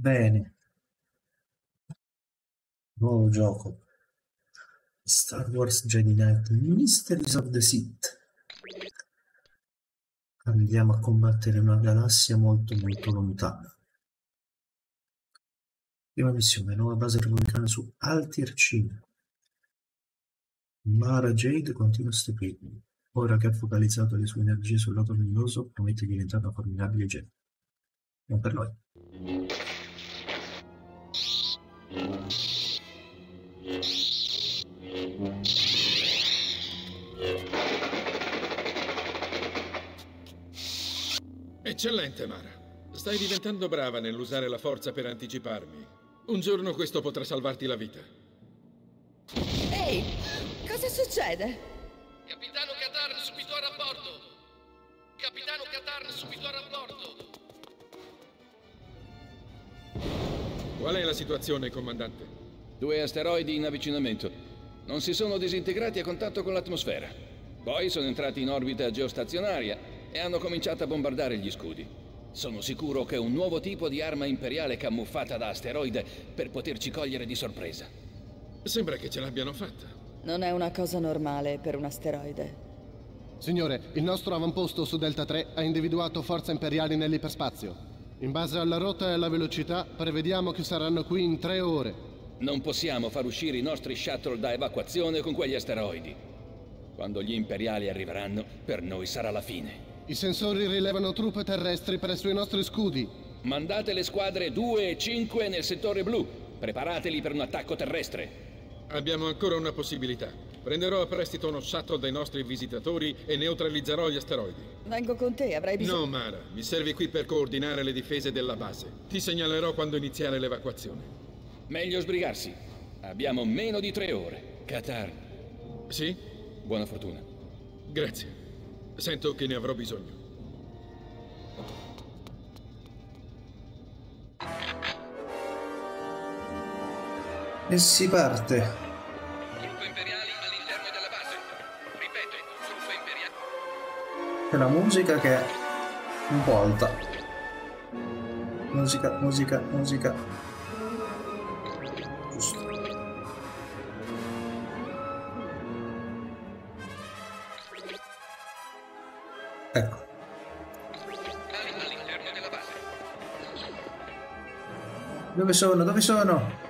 Bene. Nuovo gioco. Star Wars Jedi Knight Mysteries of the Sith. Andiamo a combattere una galassia molto molto lontana. Prima missione, nuova base repubblicana su Altir Cina. Mara Jade continua a stupirmi. Ora che ha focalizzato le sue energie sul lato luminoso, promette di diventare una formidabile Jedi. Non per noi. Eccellente, Mara. Stai diventando brava nell'usare la forza per anticiparmi. Un giorno questo potrà salvarti la vita. Ehi, cosa succede? Qual è la situazione, comandante? Due asteroidi in avvicinamento. Non si sono disintegrati a contatto con l'atmosfera. Poi sono entrati in orbita geostazionaria e hanno cominciato a bombardare gli scudi. Sono sicuro che è un nuovo tipo di arma imperiale camuffata da asteroide per poterci cogliere di sorpresa. Sembra che ce l'abbiano fatta. Non è una cosa normale per un asteroide. Signore, il nostro avamposto su Delta 3 ha individuato forze imperiali nell'iperspazio. In base alla rotta e alla velocità, prevediamo che saranno qui in tre ore. Non possiamo far uscire i nostri shuttle da evacuazione con quegli asteroidi. Quando gli imperiali arriveranno, per noi sarà la fine. I sensori rilevano truppe terrestri presso i nostri scudi. Mandate le squadre 2 e 5 nel settore blu. Preparateli per un attacco terrestre. Abbiamo ancora una possibilità. Prenderò a prestito uno shuttle dai nostri visitatori e neutralizzerò gli asteroidi. Vengo con te, avrai bisogno... No, Mara, mi servi qui per coordinare le difese della base. Ti segnalerò quando iniziare l'evacuazione. Meglio sbrigarsi. Abbiamo meno di tre ore. Qatar. Sì? Buona fortuna. Grazie. Sento che ne avrò bisogno. E si parte. C'è la musica che è un po' alta. Musica, musica, musica. Giusto. Ecco. Dove sono? Dove sono?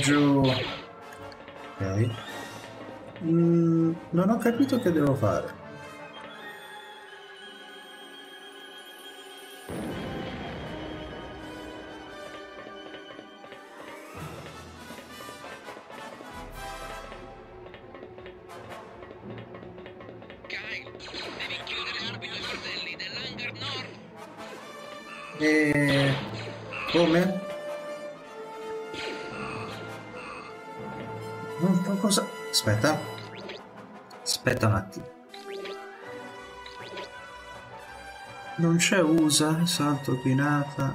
Giù. Ok. Mm, non ho capito che devo fare. C'è usa, salto, pinata.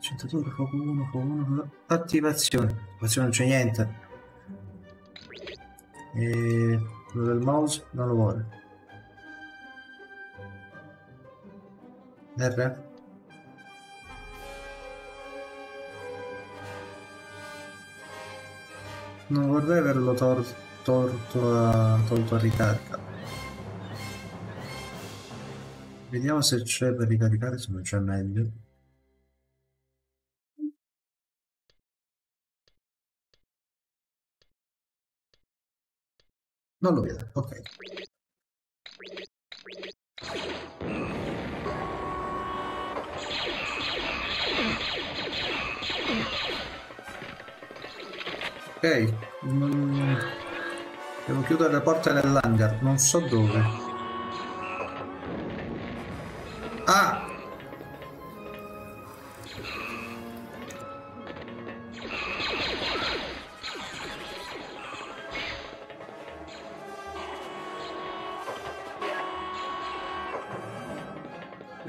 Centratore, fuoco 1, fuoco 1, attivazione. Attivazione non c'è niente. E quello del mouse non lo vuole. R? Non vorrei averlo tor- torto a, tolto a ricarica. Vediamo se c'è per ricaricare, se non c'è meglio. Non lo vedo, ok. Ok, mm, devo chiudere le porte dell'hangar, non so dove.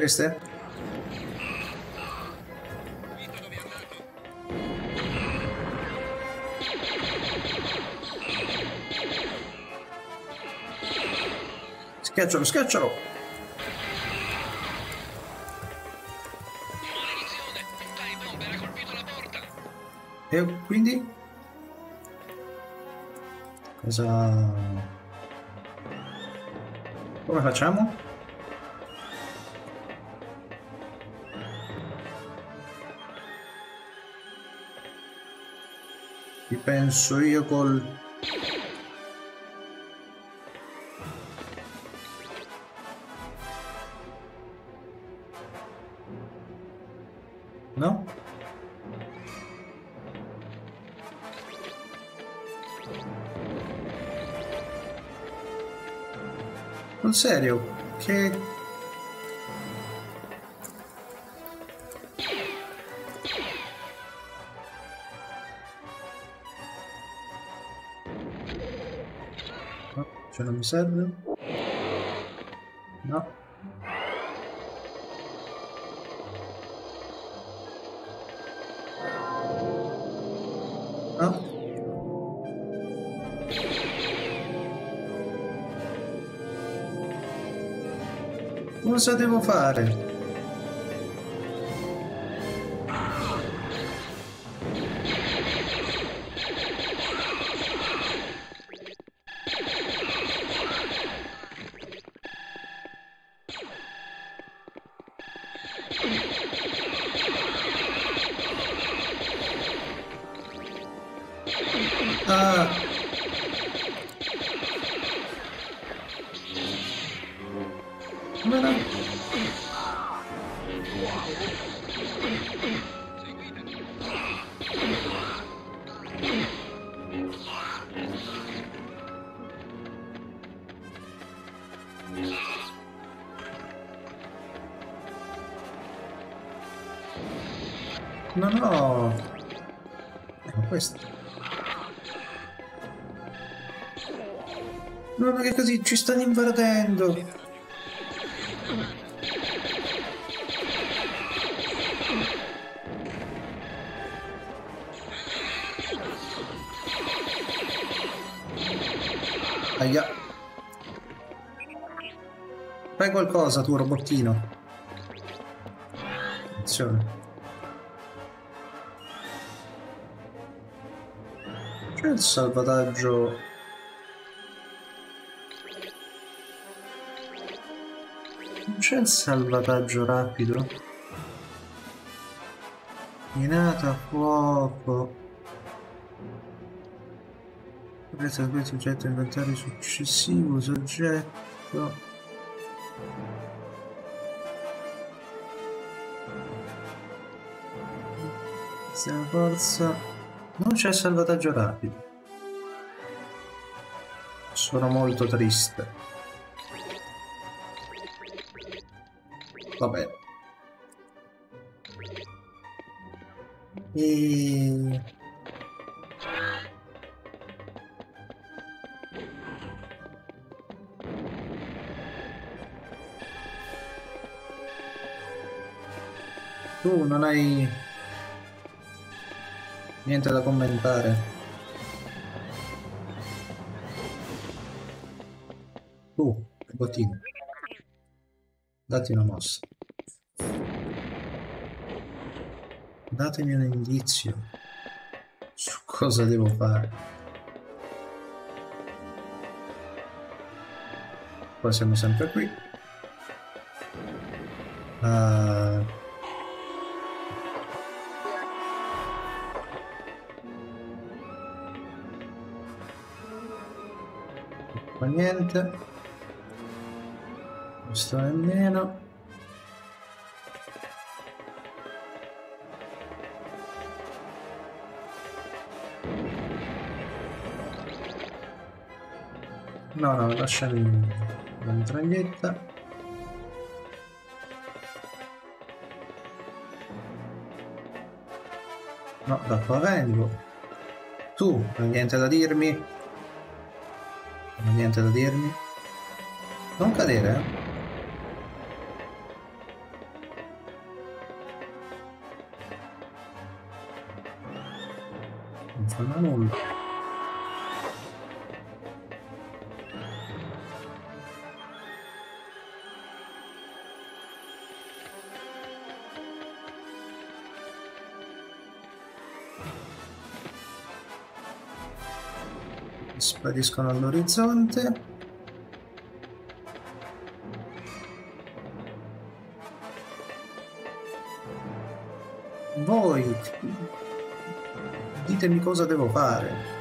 Queste? Schiaccialo, schiaccialo! E quindi? Cosa... Come facciamo? Ci penso io col... No? Sul serio? Che... cioè non mi serve? No. No. Cosa devo fare? Ah. Ci stanno invadendo. Aia. Fai qualcosa tu, robottino. Attenzione. C'è il salvataggio... c'è il salvataggio rapido? Minata, fuoco... Presa da questo oggetto inventario successivo, soggetto... Questa forza... Non c'è salvataggio rapido. Sono molto triste. Vabbè. E... Tu non hai niente da commentare. Tu, bottino. Dati una mossa. Datemi un indizio su cosa devo fare. Poi siamo sempre qui. Ah, Qua niente. Questo nemmeno. No, no, lasciami la mitraglietta. No, da vengo. Tu, non hai niente da dirmi? Non niente da dirmi? Non cadere, eh? Non fa nulla. Spariscono all'orizzonte. Voi ditemi cosa devo fare.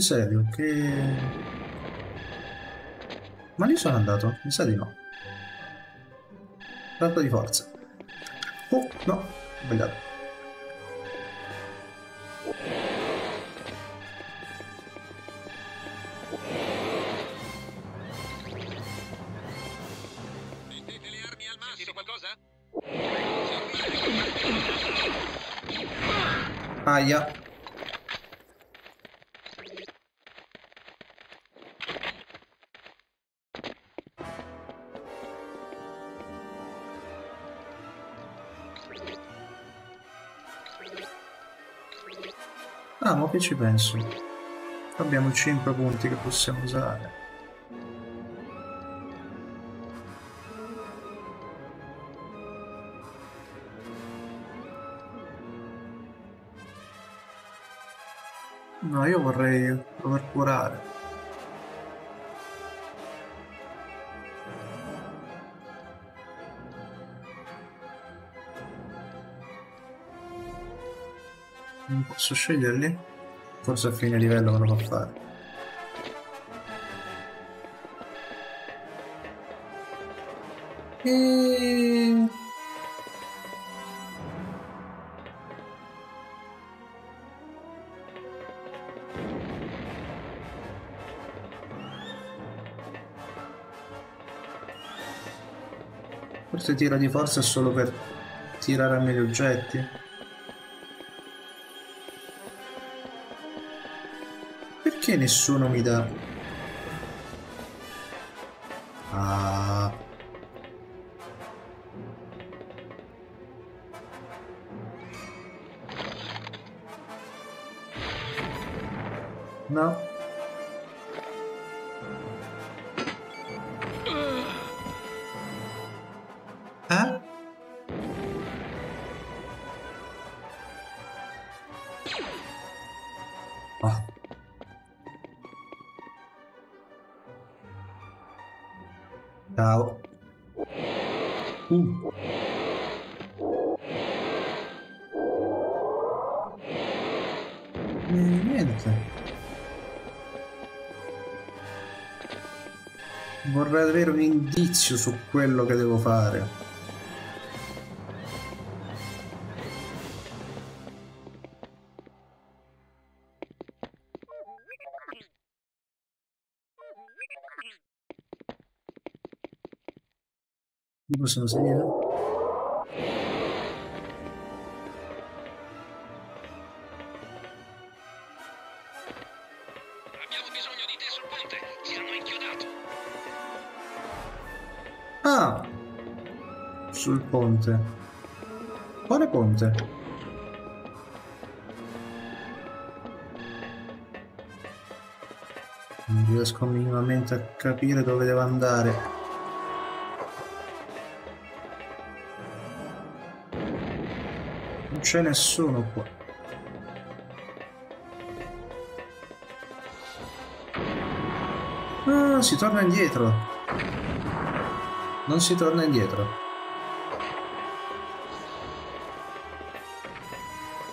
Sul serio, che... Ma lì sono andato? Mi sa di no. Tanto di forza. Oh, no, sbagliato. Sentite qualcosa? Aia. Che ci penso? Abbiamo 5 punti che possiamo usare. No, io vorrei dover curare. Non posso sceglierli? Forse a fine livello me lo fa fare. E... Forse tira di forza solo per tirare a me gli oggetti. Perché nessuno mi dà? Indizio su quello che devo fare. Mi possono seguire? Ponte. Quale ponte? Non riesco minimamente a capire dove devo andare. Non c'è nessuno qua. Ah, si torna indietro. Non si torna indietro.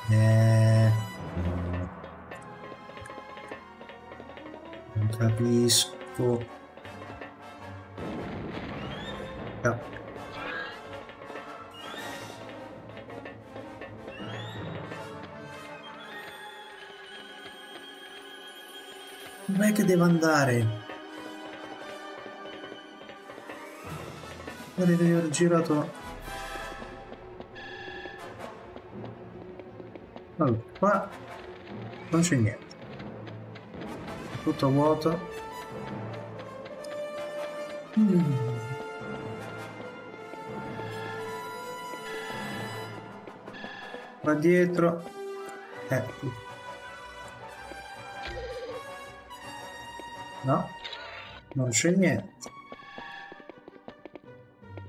Eh... Non capisco. Ah. Dov'è che devo andare? Guarda che ho girato. Qua Non c'è niente. Tutto vuoto. Mm. Qua dietro. Ecco. No? Non c'è niente.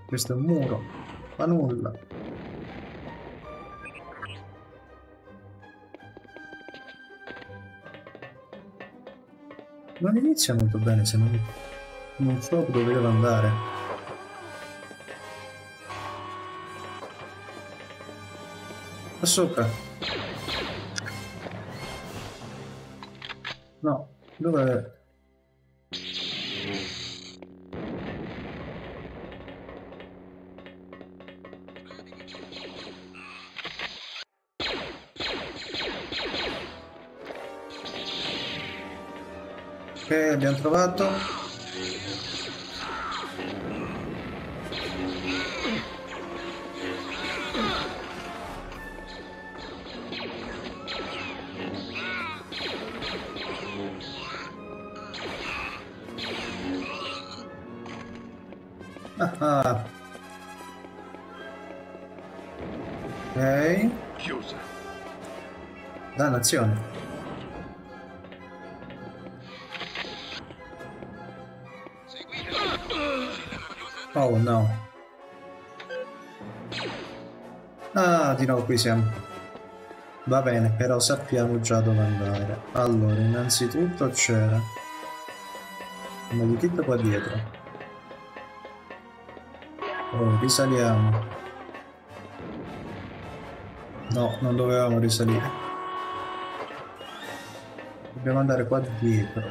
Questo è un muro. Fa nulla. Non inizia molto bene se non, non so dove devo andare. Qua sopra. No, dove... Dannazione. Oh no. Ah, di nuovo qui siamo. Va bene, però sappiamo già dove andare. Allora, innanzitutto c'era un medikit qua dietro. Oh, risaliamo. No, non dovevamo risalire. Dobbiamo andare qua dietro.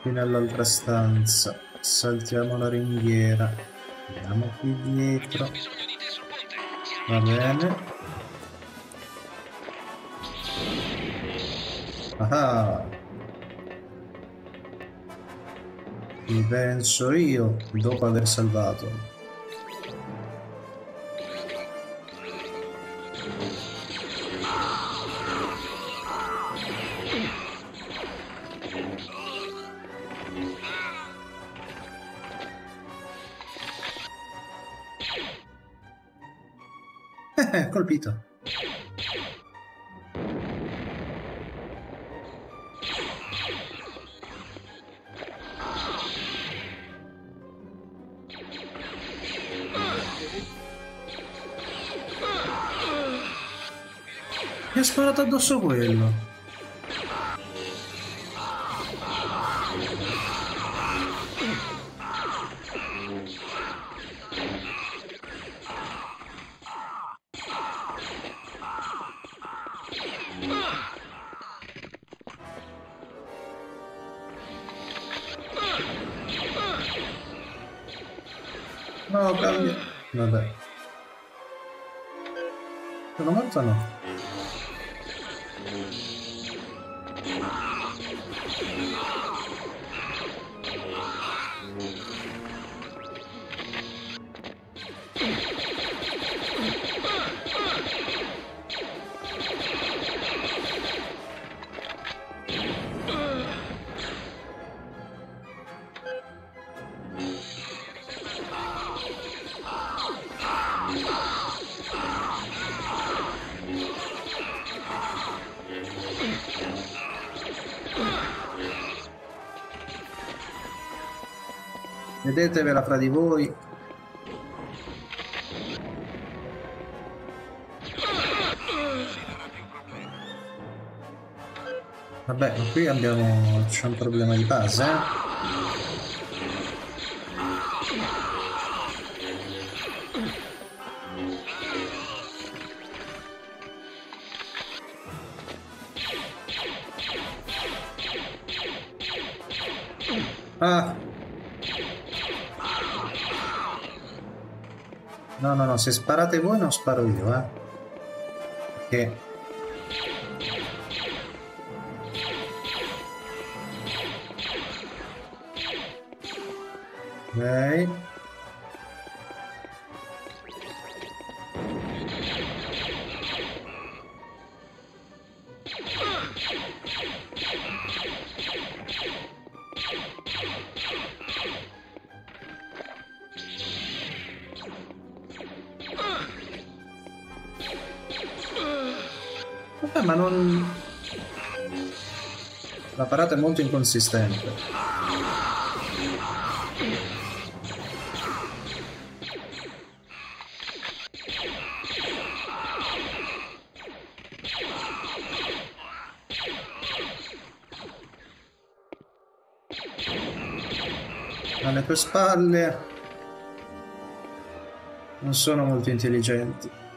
Qui nell'altra stanza. Saltiamo la ringhiera. Andiamo qui dietro. Va bene. Ah. Ci penso io dopo aver salvato. Sparato addosso quello. No, cambia. Vabbè. Sono morto o no? Vedetevela fra di voi. Vabbè, qui abbiamo... c'è un problema di base, eh? No, no, no, se sparate voi molto inconsistente. Alle tue spalle non sono molto intelligenti.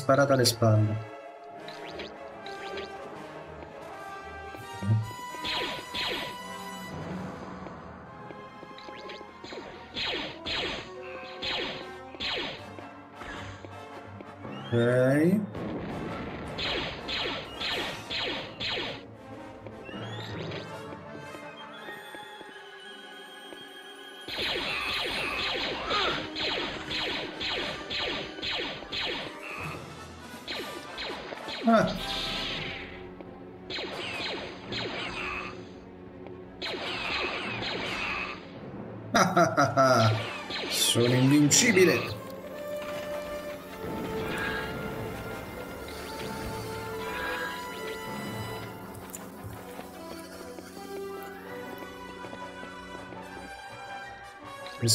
Sparate alle spalle.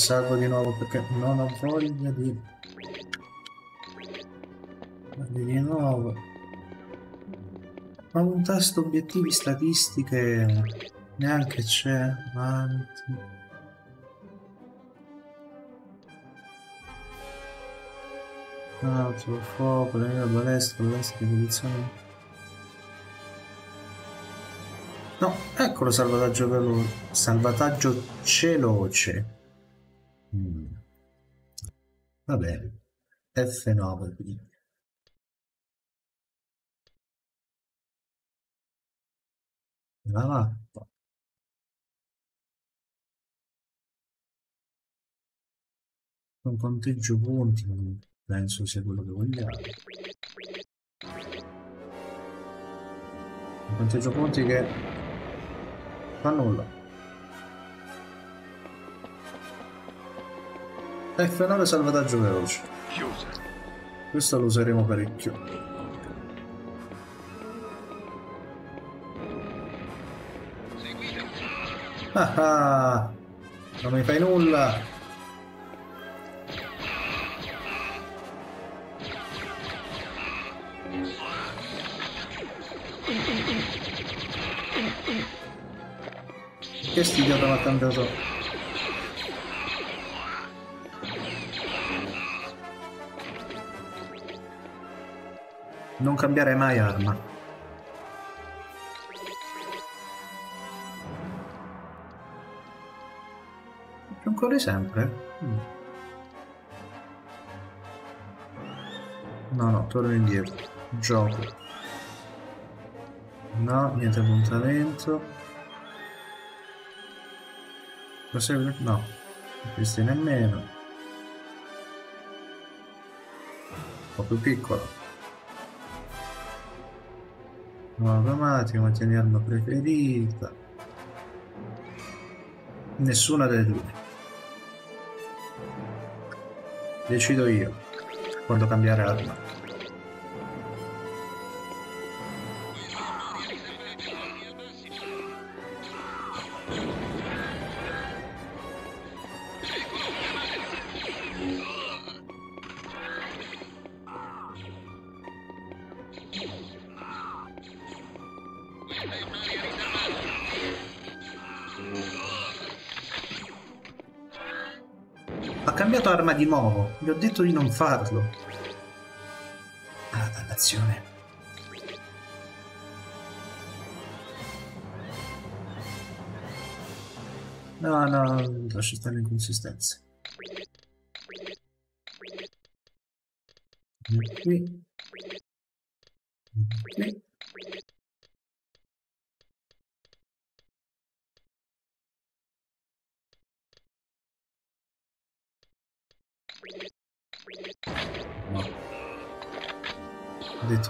Salvo di nuovo perché non ho voglia di... Di nuovo. Ma un tasto obiettivi statistiche neanche c'è. Avanti. Altro, fuoco, la balestra, balestra di posizione. No, eccolo salvataggio veloce. Salvataggio veloce. Mm. Va bene. F9 quindi. La mappa. Un conteggio punti, penso sia quello che vogliamo. Un conteggio punti che fa nulla. F9 salvataggio veloce. Chiusa. Questo lo useremo parecchio. Ah ah! Non mi fai nulla! Che stigliato l'ha cambiato? Non cambiare mai arma. Non corri sempre? Mm. No, no, torno indietro. Gioco. No, niente appuntamento. Prosegue? No. Questi nemmeno. Un po' più piccolo. Nuova automatico, mantieni arma preferita. Nessuna delle due. Decido io quando cambiare arma. Gli ho detto di non farlo. Ah, dannazione. No, no, lascia stare le inconsistenze. Qui.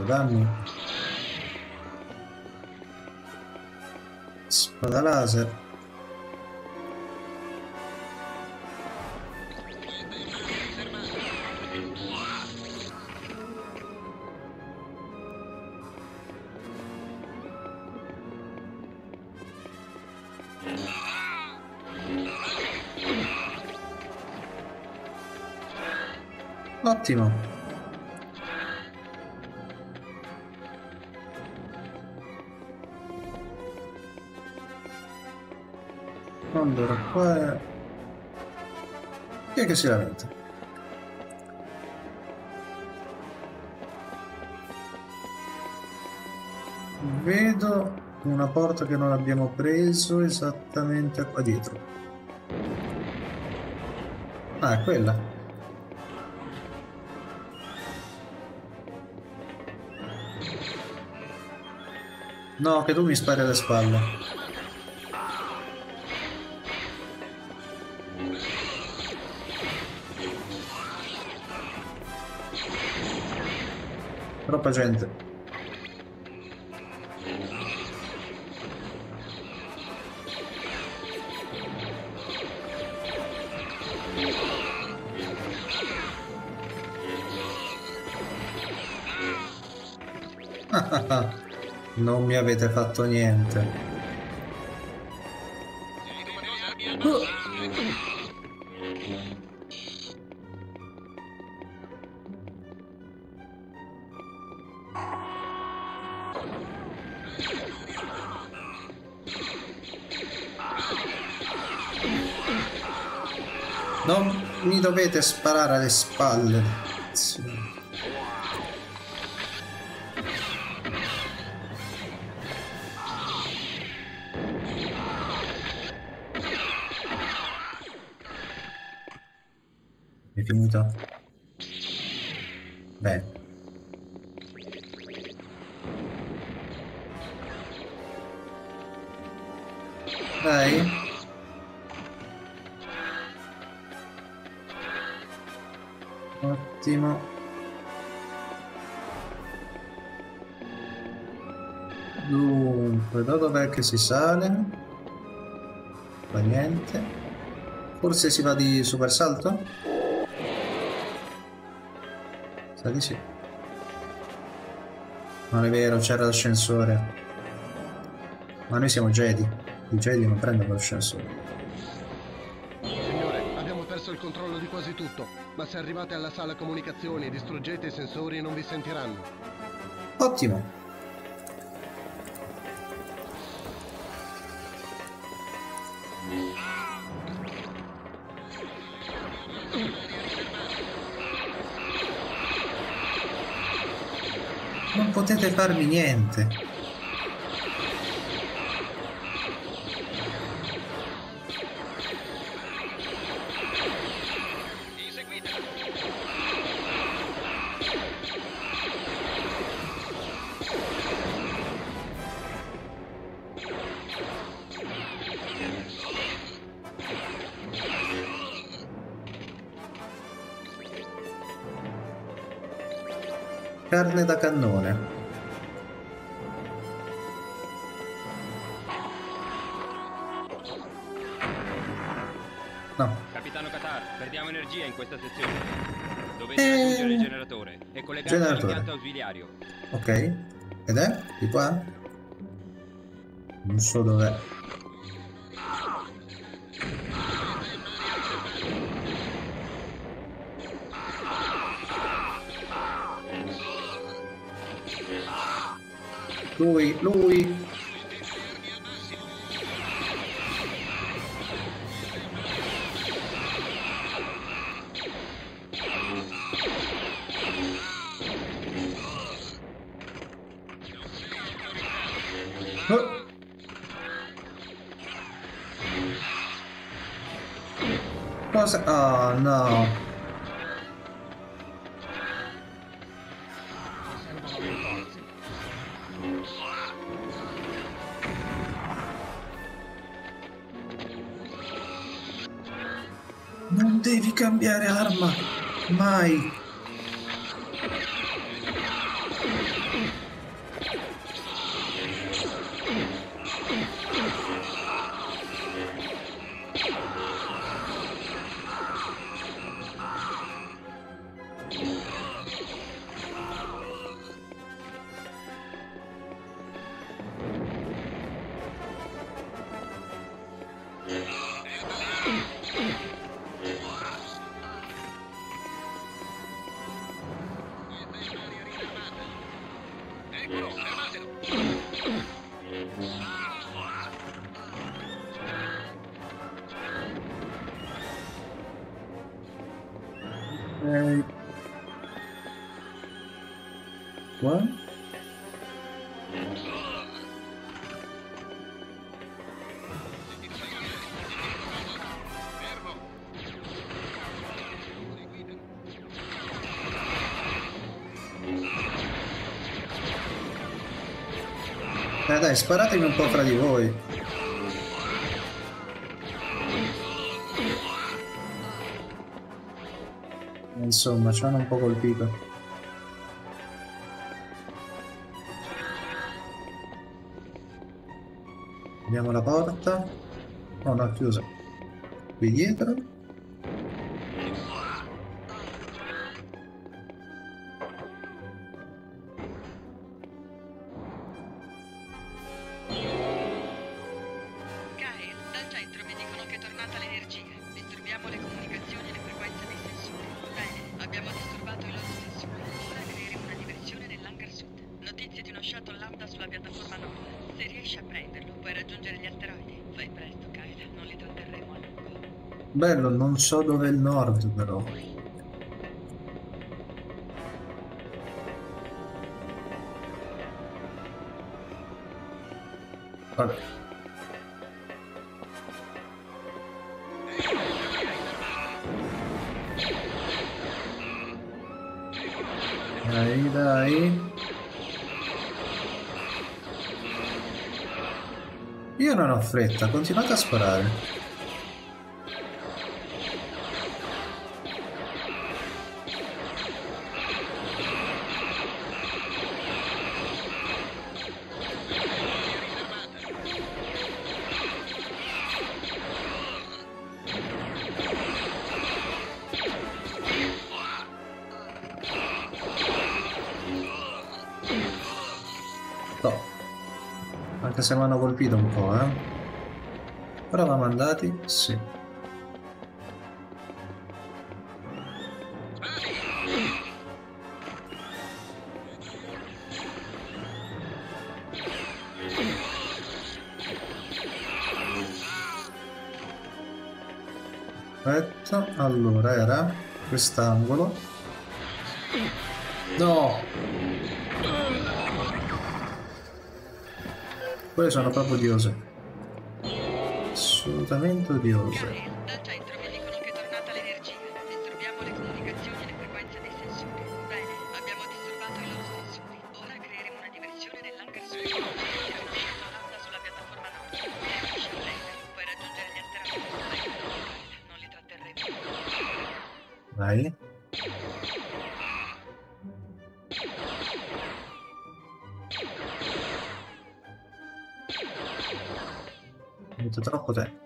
Dammi. Spada laser. Ottimo. Allora, qua è... Chi è che si lamenta? Vedo una porta che non abbiamo preso esattamente qua dietro. Ah, è quella. No, che tu mi spari alle spalle. Troppa gente. Non mi avete fatto niente. Sparare alle spalle. Che si sale? Qua niente. Forse si va di super salto? Sa di sì. Non è vero, c'era l'ascensore. Ma noi siamo Jedi. I Jedi non prendono l'ascensore. Signore, abbiamo perso il controllo di quasi tutto, ma se arrivate alla sala comunicazioni e distruggete i sensori non vi sentiranno. Ottimo. Potete farmi niente. Carne da cannone. Ok. Ed è? Di qua? Non so dov'è. Lui, lui. Oh. Cosa? Oh no. Non devi cambiare arma, mai. Dai, sparatemi un po' fra di voi. Insomma, ci hanno un po' colpito. Vediamo la porta. Oh no, chiusa. Qui dietro. Bello, non so dove è il nord però. Vabbè. Dai, dai. Io non ho fretta, continuate a sparare. Colpito un po', eh. Ora eravamo andati? Sì. Allora era quest'angolo. Quelle sono proprio odiose. Assolutamente odiose. Kyle, Avete troppo tempo.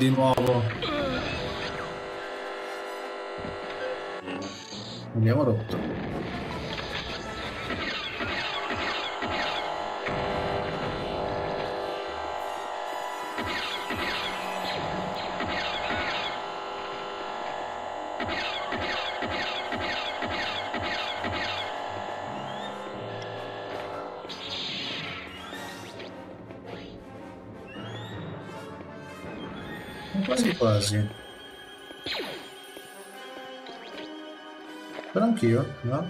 No, non Quasi. Però anch'io, no?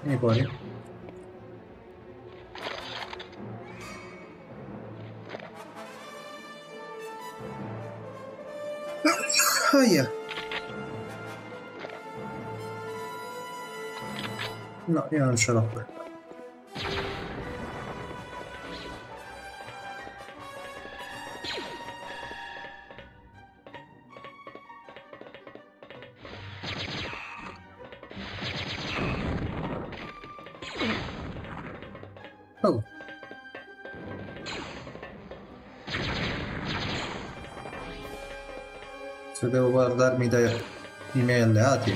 Vieni fuori. No, io non ce l'ho quella. Guardarmi dai miei alleati.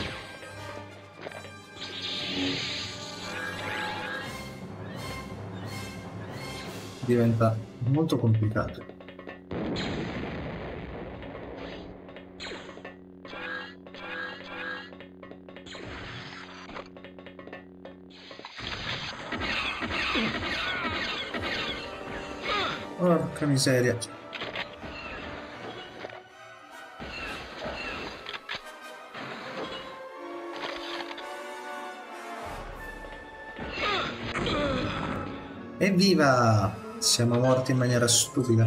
Diventa molto complicato. Porca miseria. Evviva! Siamo morti in maniera stupida.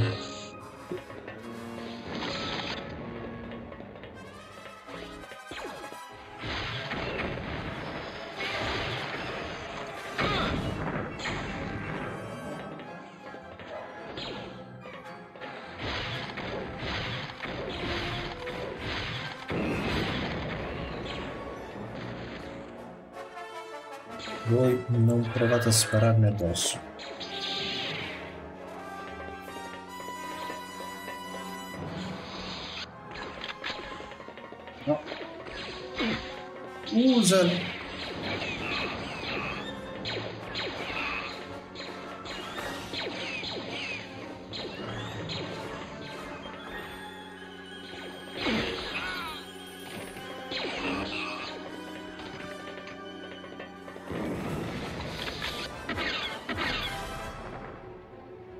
Voi non provate a spararmi addosso. No. Usa.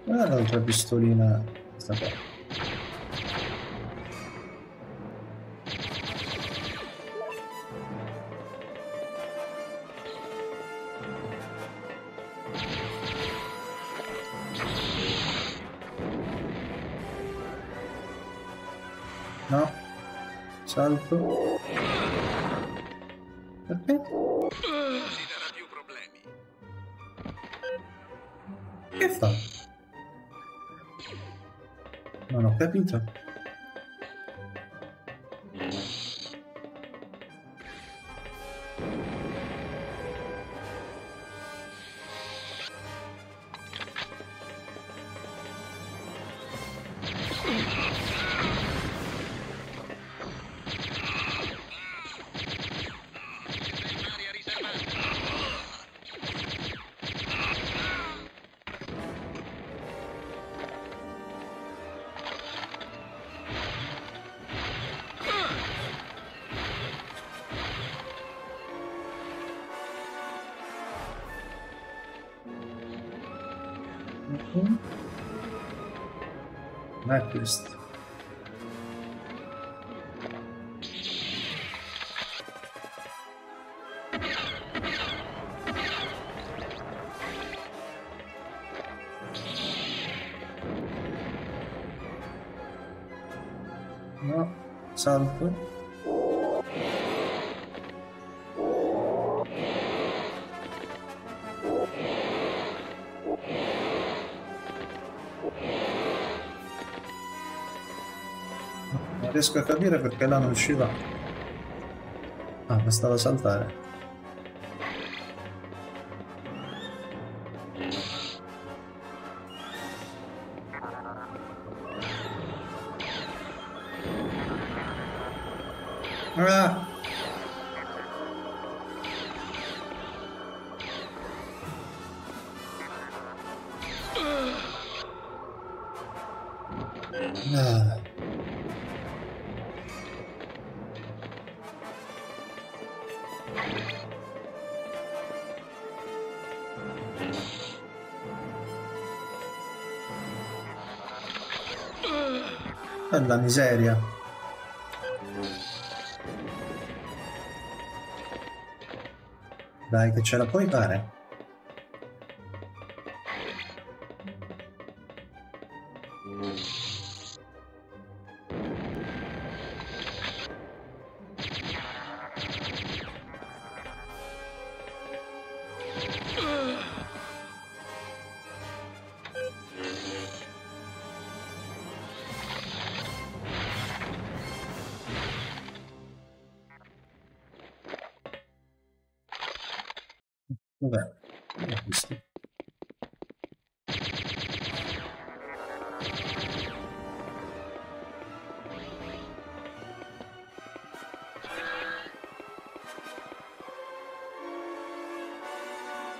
Guarda l'altra pistolina. Sta qua. Salto. Perché? Che fa? Non ho capito. Non è questo. No, salto. Riesco a capire perché là non ci va. Ah, bastava saltare. Miseria. Dai, che ce la puoi fare.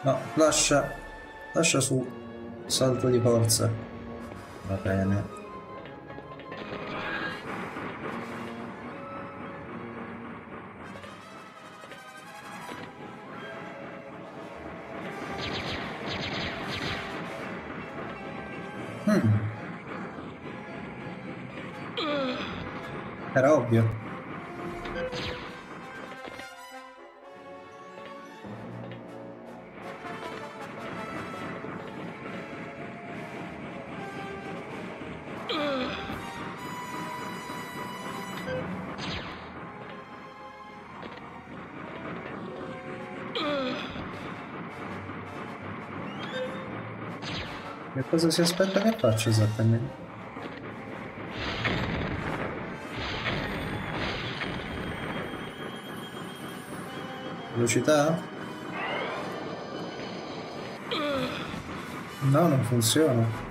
No, lascia, lascia su salto di forza. Va bene. Si aspetta che faccia esattamente? Velocità? No, non funziona.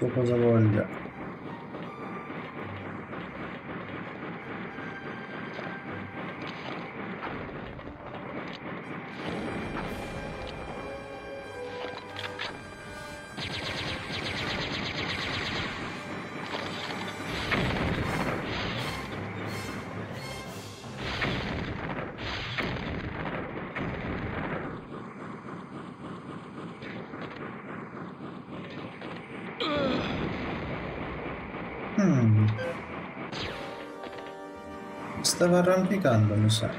Non capisco cosa Stava arrampicando, mi sa.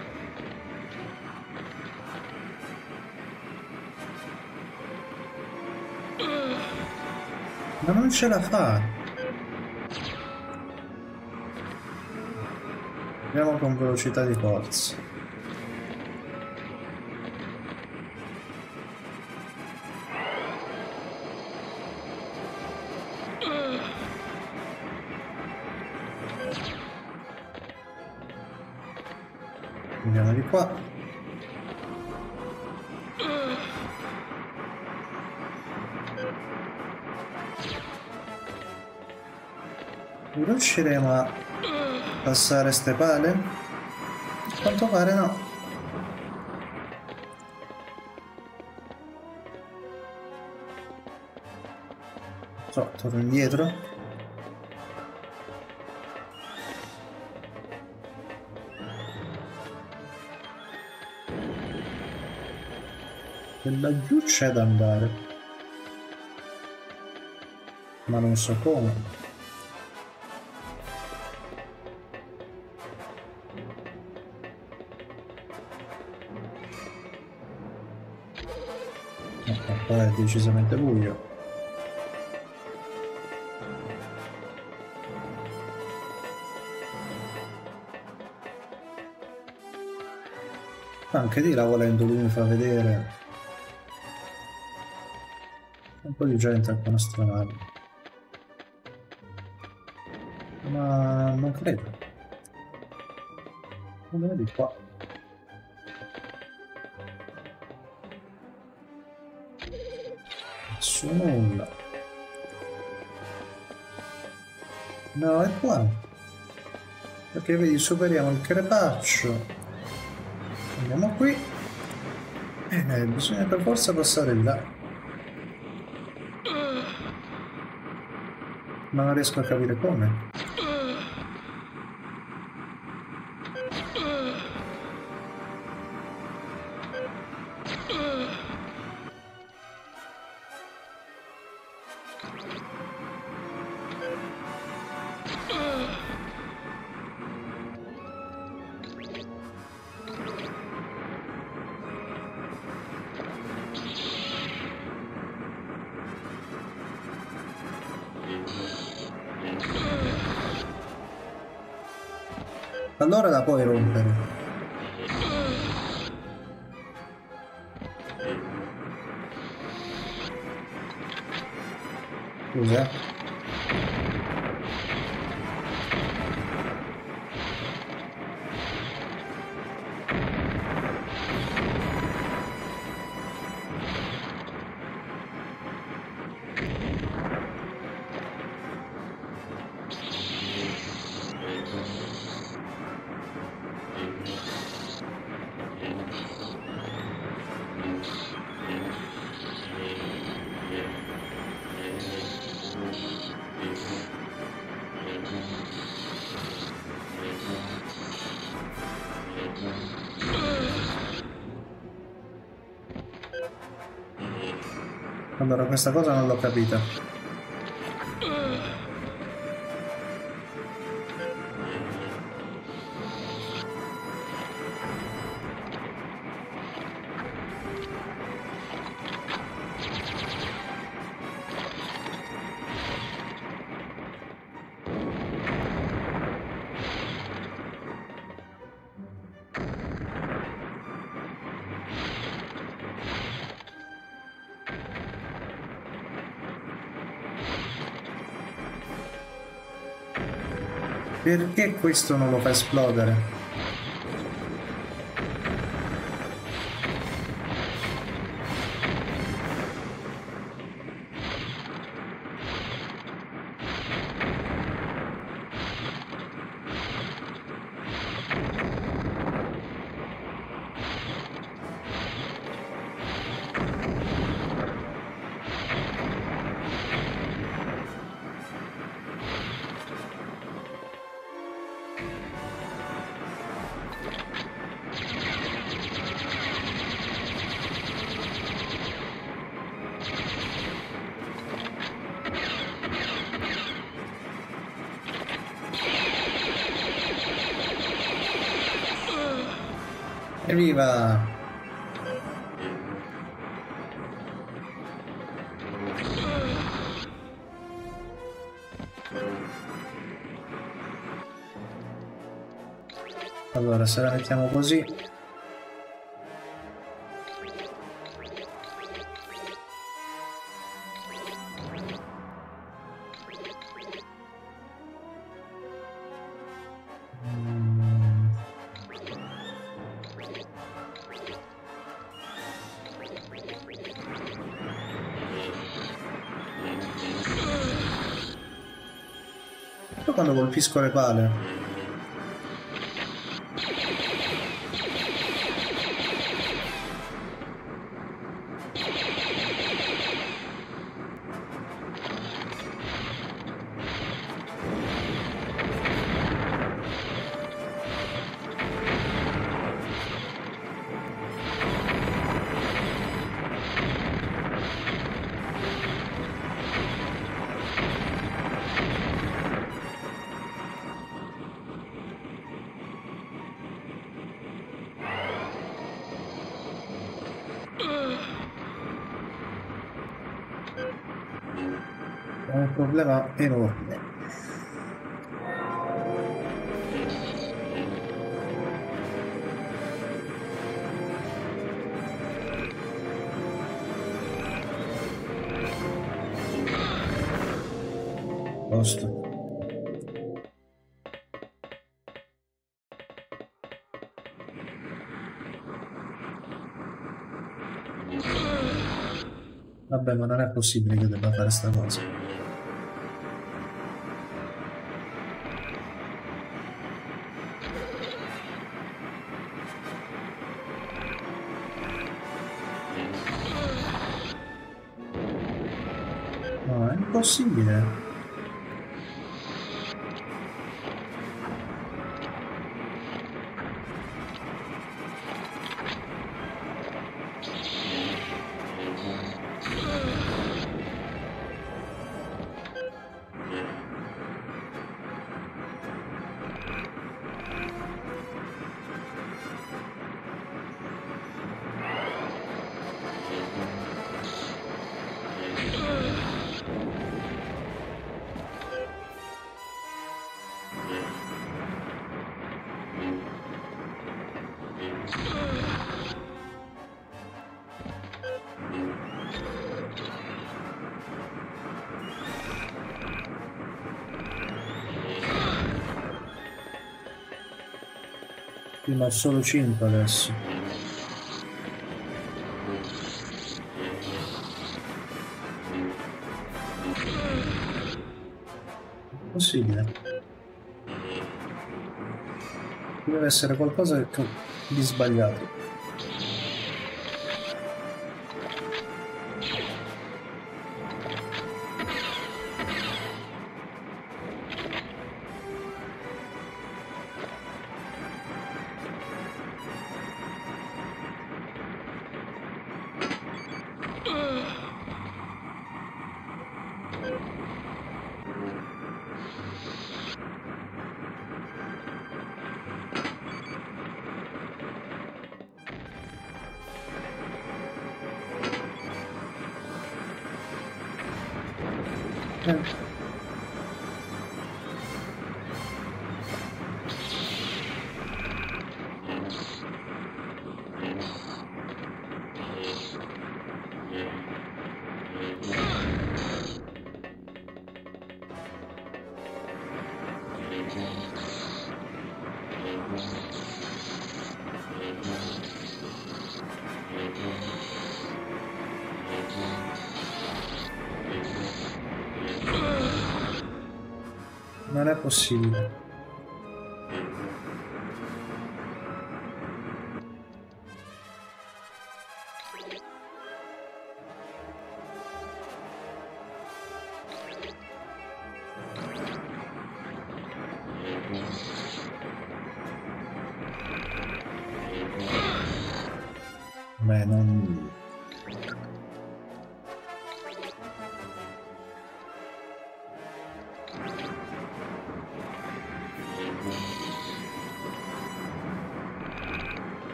Ma non ce la fa. Andiamo con velocità di forza. Riusciremo a passare ste pale? A quanto pare no. So, torno indietro. E laggiù c'è da andare. Ma non so come. Qua è decisamente buio. Anche di là volendo lui mi fa vedere un po' di gente con astronave. Ma non credo. Non vedi qua. Su nulla. No, è qua. Perché vedi, superiamo il crepaccio. Andiamo qui. Eh, bisogna per forza passare là. Ma non riesco a capire come. Questa cosa non l'ho capita. Perché questo non lo fa esplodere? Evviva! Allora, se la mettiamo così... quando colpisco le pale. enorme. Posto. Vabbè, ma non è possibile che debba fare sta cosa. No, è Prima solo 5 adesso. Possibile. Deve essere qualcosa di sbagliato. Non è possibile. Beh, non...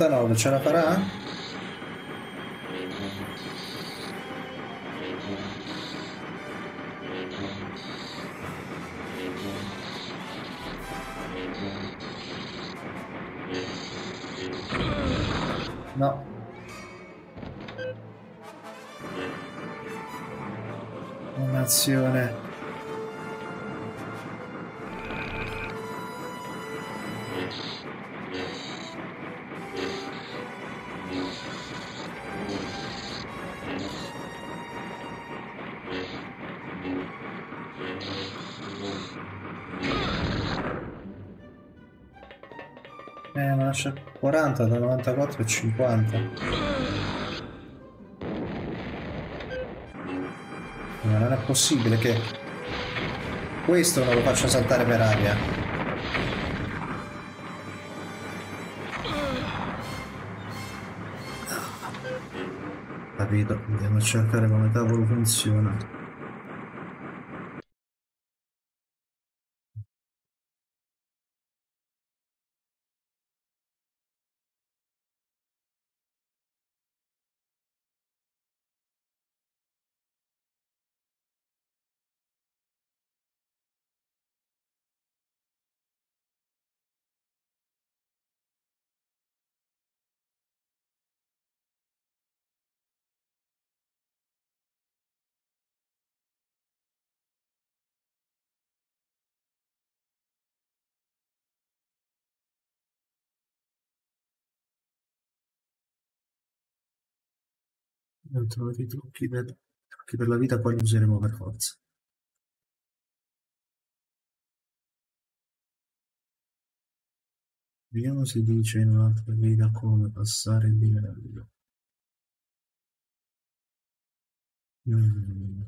Quarantanove, ce 40 da 94 e 50. Ma non è possibile che questo non lo faccia saltare per aria. Capito, andiamo a cercare come cavolo funziona. Ho trovato i trucchi, del- trucchi per la vita, poi li useremo per forza. Vediamo se dice in un'altra vita come passare il livello. Mm.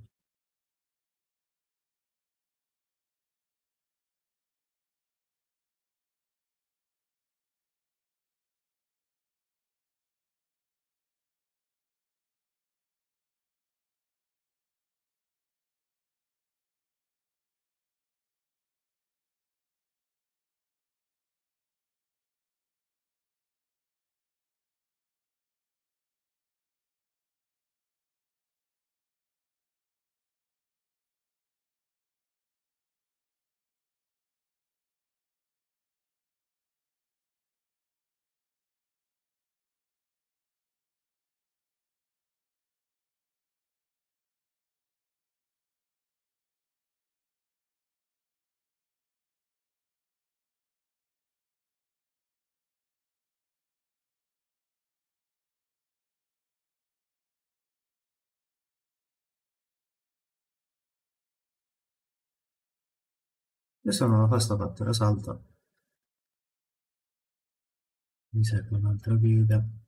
Questa non la fa sta parte, la salta. Mi serve un'altra vita.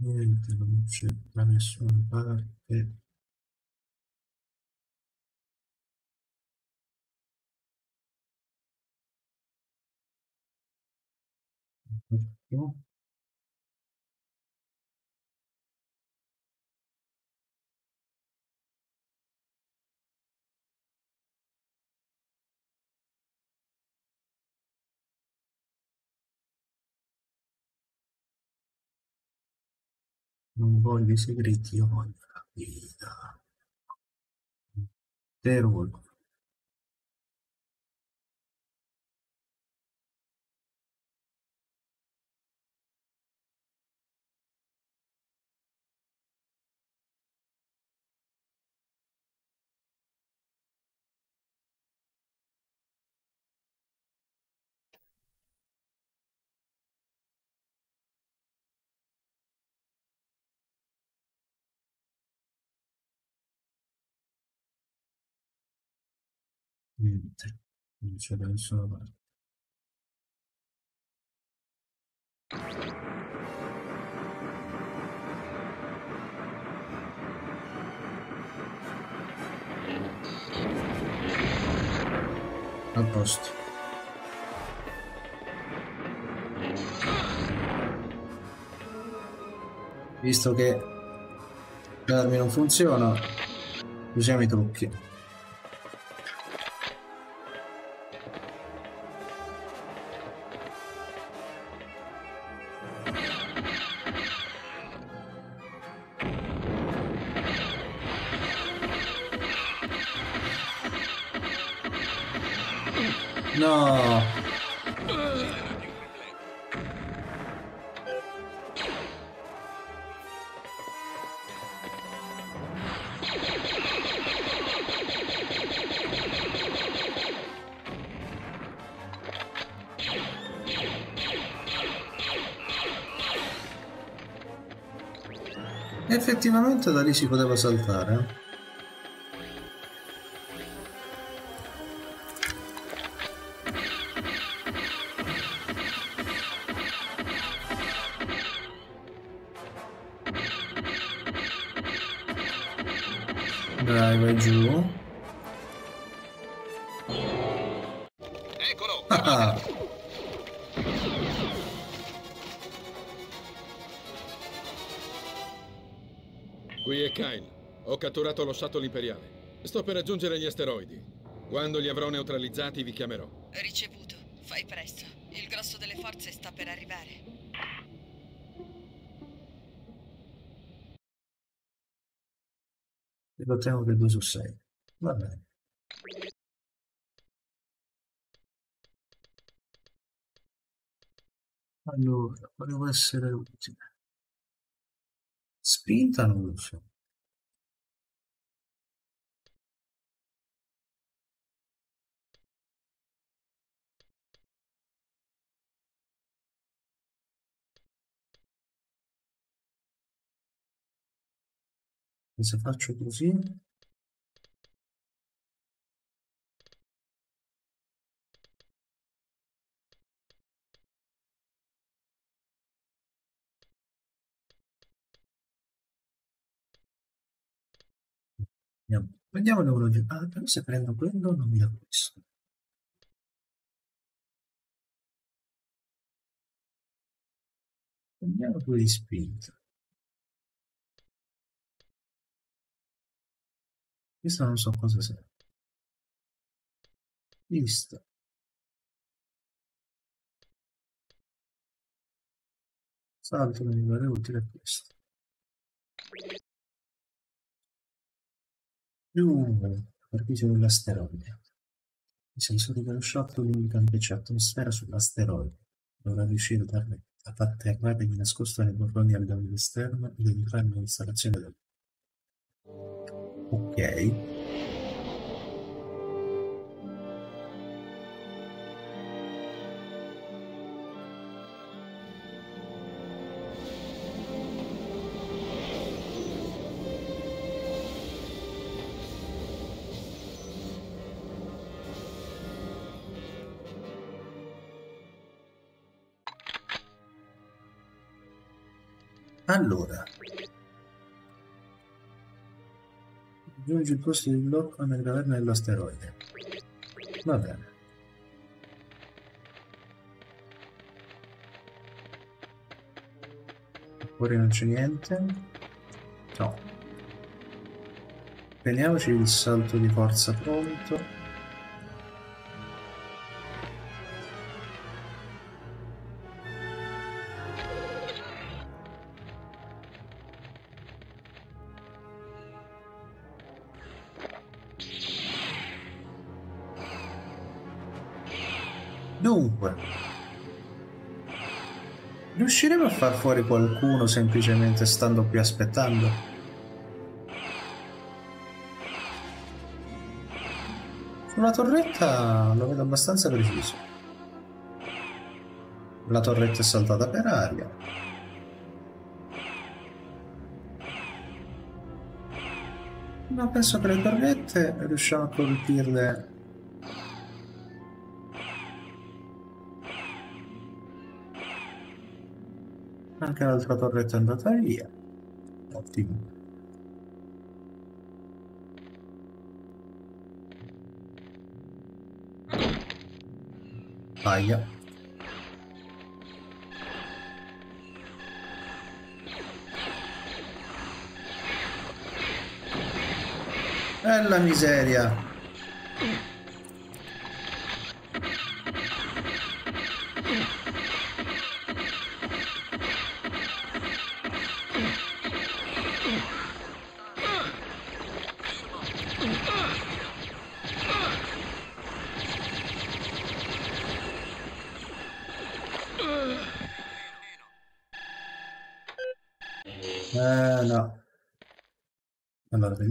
Niente, non c'è da nessuna parte. No. Non voglio i segreti, io voglio la vita. Voglio. Niente, non c'è da nessuna parte. A posto. Visto che le armi non funzionano, usiamo i trucchi. Effettivamente da lì si poteva saltare. catturato lo shuttle imperiale. Sto per raggiungere gli asteroidi. Quando li avrò neutralizzati vi chiamerò. Ricevuto. Fai presto. Il grosso delle forze sta per arrivare. e lo tengo che 2 su 6. Va bene. Allora, volevo essere utile? Spinta non lo so. E se faccio così vediamo uno di... Ah, però se prendo quello non mi dà questo. Prendiamo due di spinta. Questo non so cosa sia. Visto. Salto mi pare utile questo. Più superficie dell'asteroide. I sensori dello shuttle indicano che c'è atmosfera sull'asteroide. Dovrà riuscire a darne a atterrare di nascosto nei borroni all'esterno ed entrare nell'installazione del ok. Allora, Raggiungi il posto di blocco nel caverna dell'asteroide. Va bene. Fuori non c'è niente. No. Prendiamoci il salto di forza pronto. Far fuori qualcuno semplicemente stando qui aspettando? Sulla torretta lo vedo abbastanza preciso. La torretta è saltata per aria. Ma penso che le torrette riusciamo a colpirle Anche l'altra torretta è andata via. Ottimo. Aia. Bella miseria.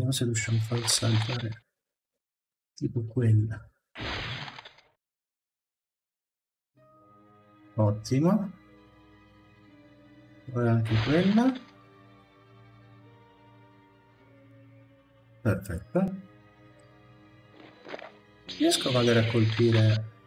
Vediamo se riusciamo a far saltare tipo quella. Ottimo. Ora anche quella. Perfetto. Riesco magari a colpire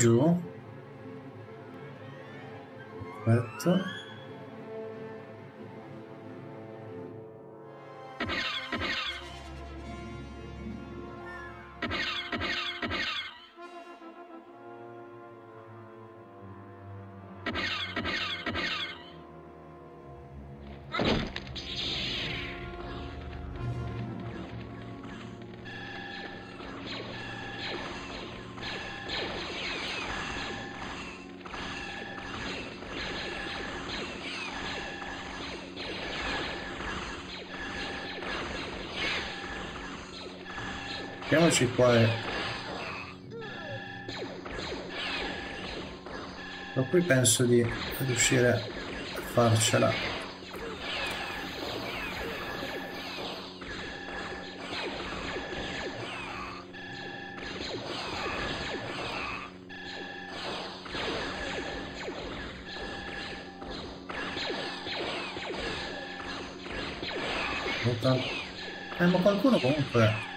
Vai Mettiamoci qua e... Da qui penso di riuscire a farcela. Eh, ma qualcuno comunque...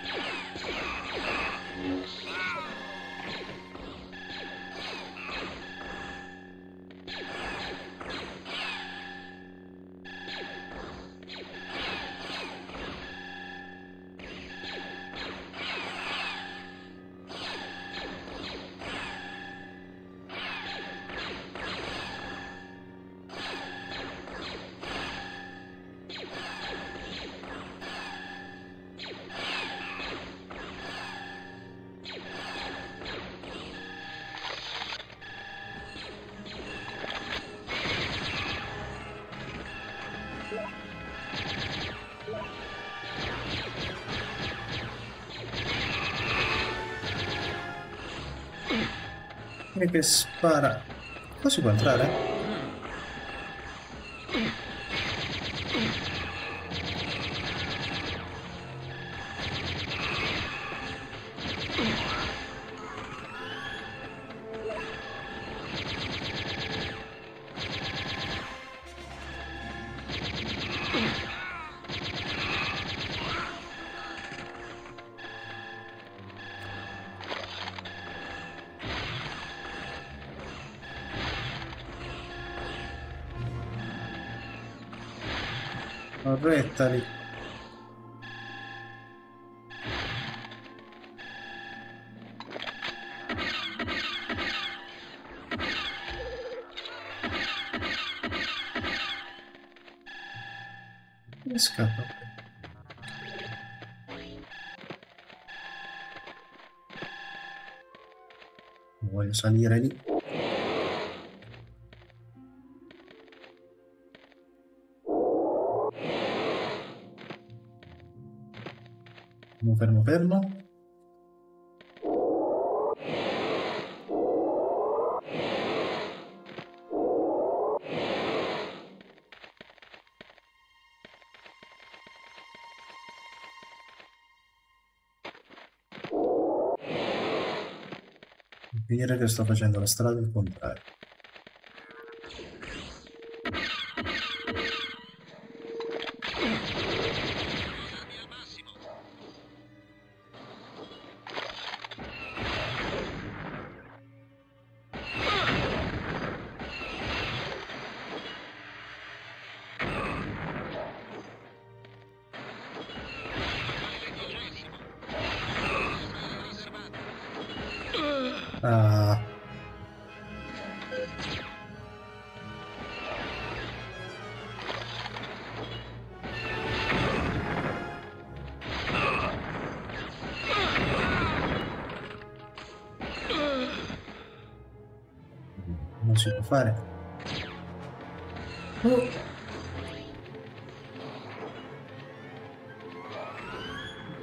E che spara. Qua si può entrare? Arrettali. E scappa. Voglio salire lì. Fermo, fermo. Finire che sto facendo la strada al contrario.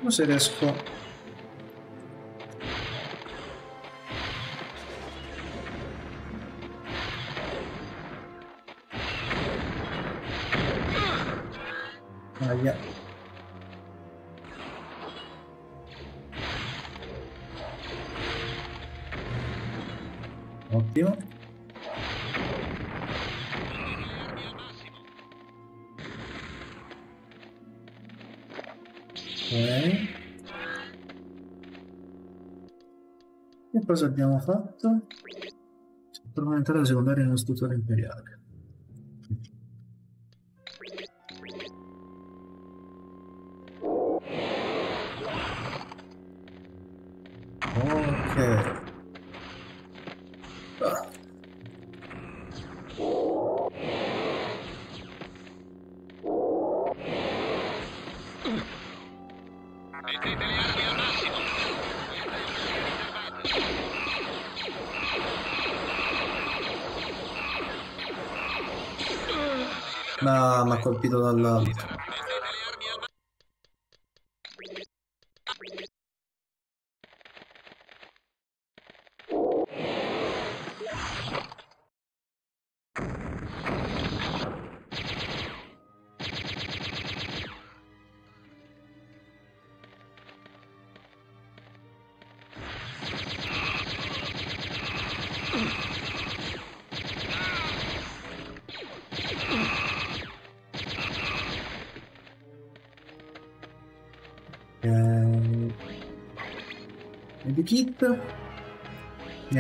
Non si può fare. Oh. Cosa abbiamo fatto? Tornare secondaria nello istruttore imperiale. No, mi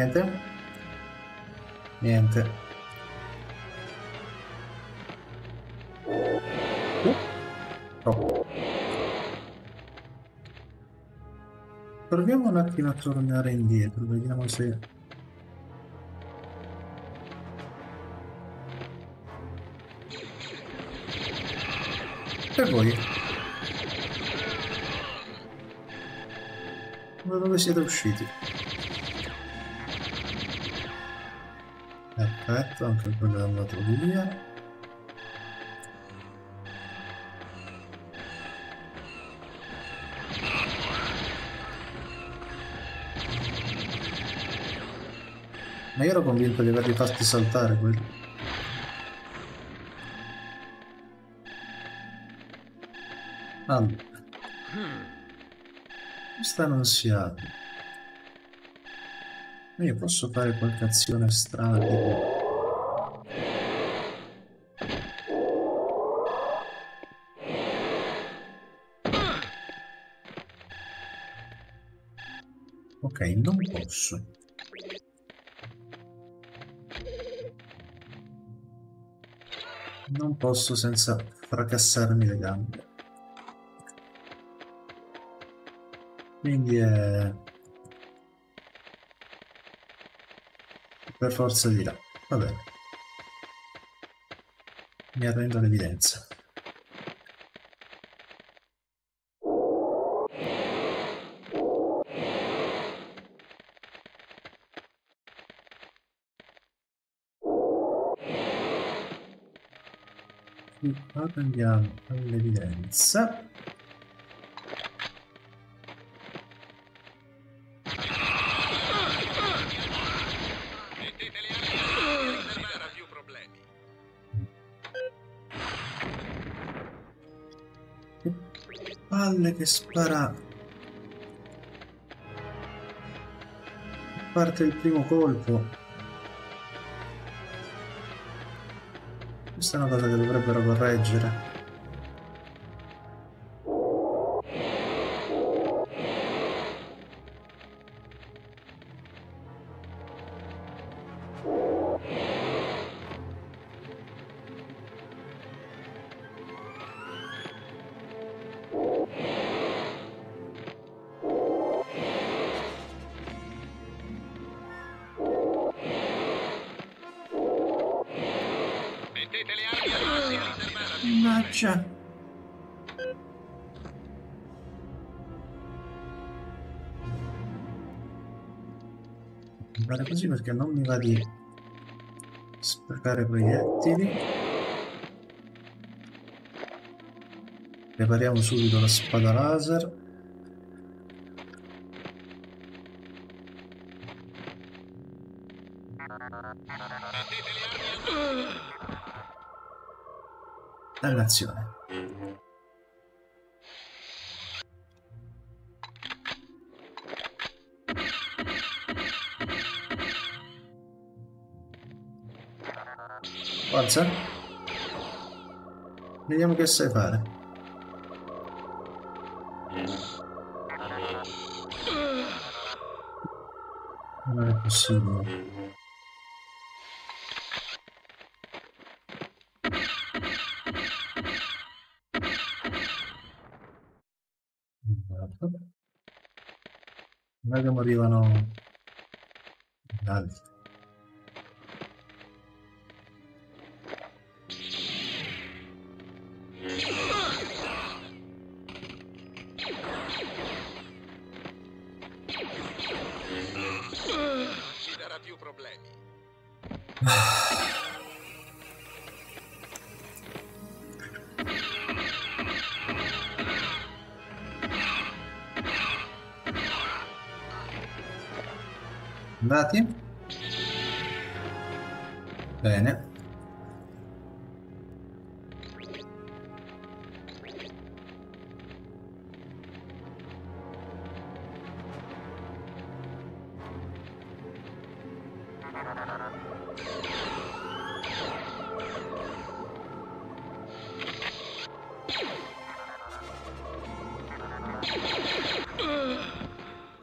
Niente. Niente. Uh, troppo. Proviamo un attimo a tornare indietro, vediamo se... E voi? Da dove siete usciti? Perfetto, anche quello è andato via. Ma io ero convinto di averli fatti saltare quelli. Allora. Stanno Io posso fare qualche azione strana tipo... Ok, non posso. Non posso senza fracassarmi le gambe. Quindi è... Per forza di là. Va bene. Mi arrendo all'evidenza. Qui arrendiamo all'evidenza. Che spara. Parte il primo colpo. Questa è una cosa che dovrebbero correggere. Perché non mi va di sprecare proiettili. Prepariamo subito la spada laser. Dannazione. Forza. Vediamo che sai fare. Non è possibile. Non è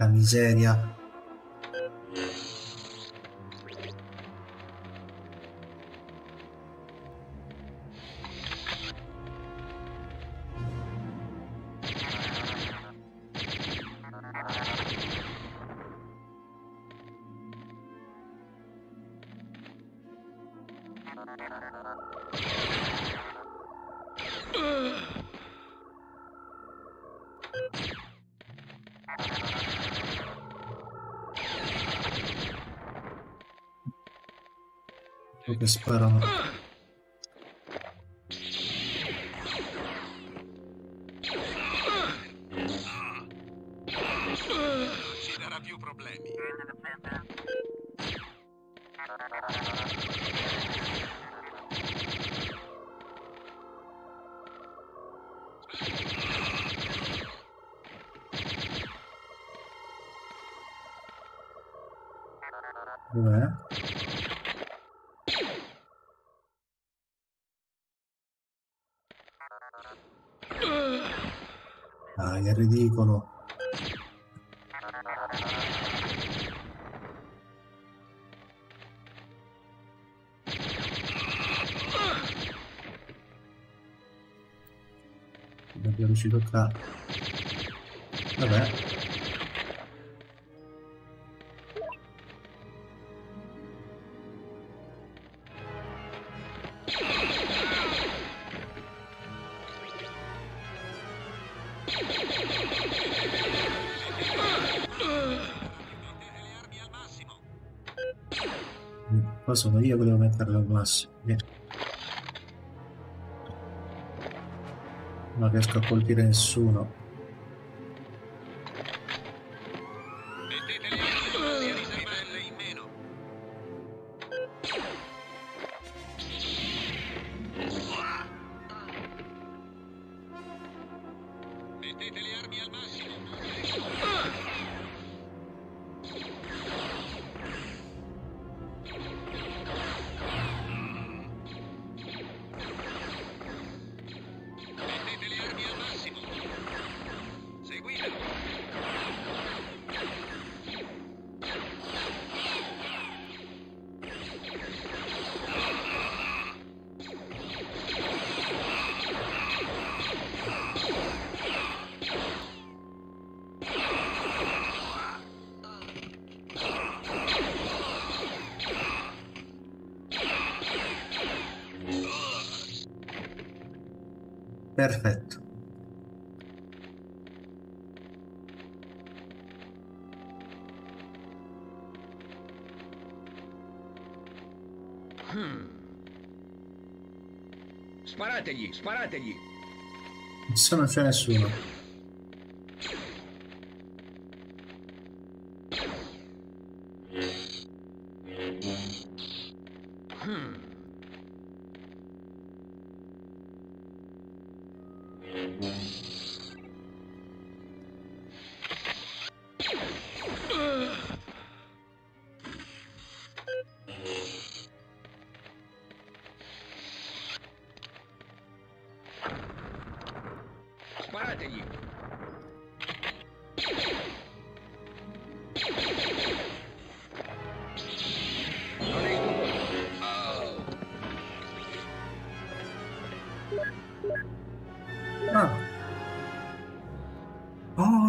miseria. È ridicolo. Non è riuscito a... Vabbè. Sono io che devo metterlo al massimo. Non riesco a colpire nessuno. Sparategli, non c'è nessuno.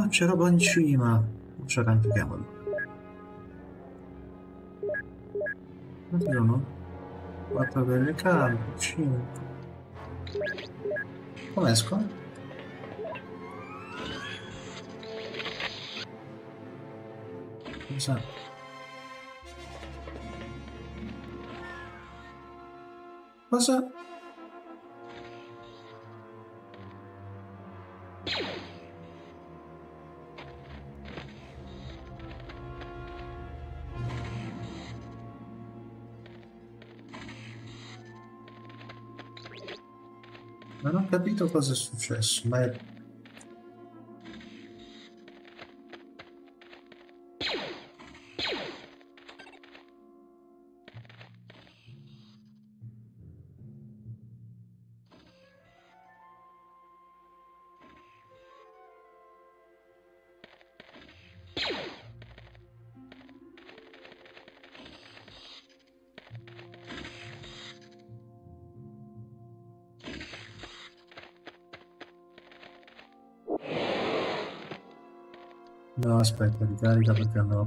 C'è roba in cima. C'è arrampichiamolo. Quanti sono? 4 delle campo, 5. Come esco? Cosa? Cosa? Non ho capito cosa è aspetta, ricarica perché non ho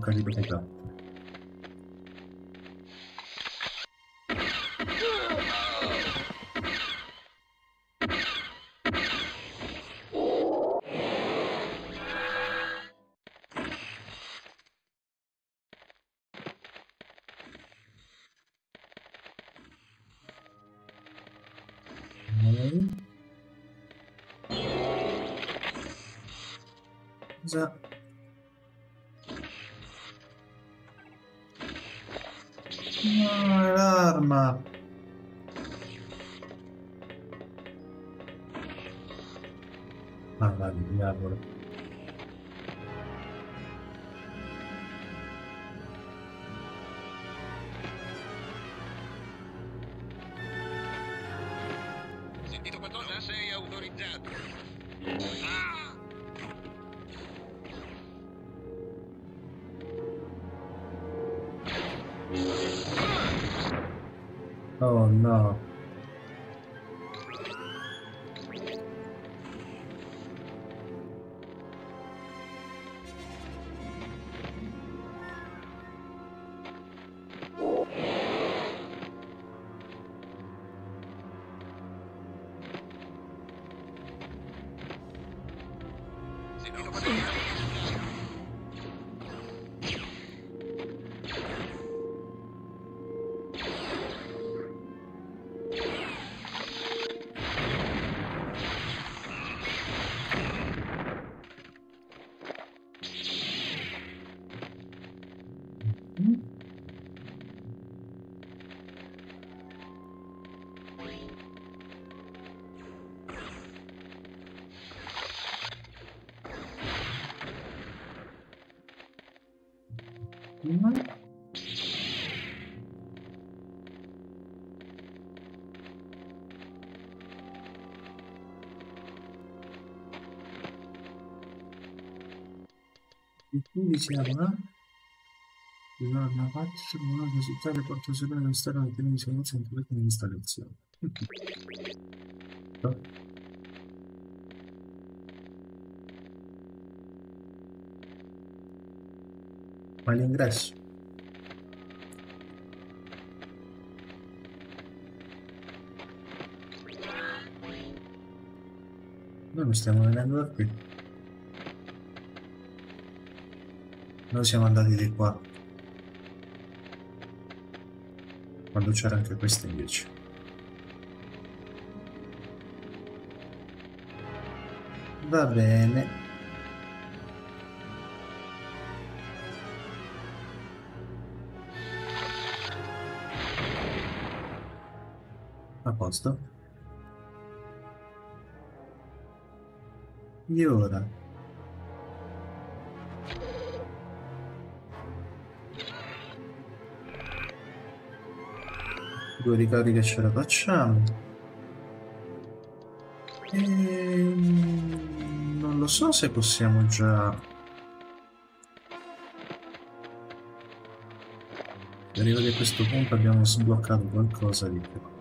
E quindi siamo a una una risultare porta sopra la storia del tema di sicurezza in. No. Ma l'ingresso? Noi lo stiamo vedendo da qui. Noi siamo andati di qua. Quando c'era anche questo invece. Va bene. A posto. E ora? Due ricariche ce la facciamo. Ehm, non lo so se possiamo già... Arrivati a questo punto abbiamo sbloccato qualcosa di più.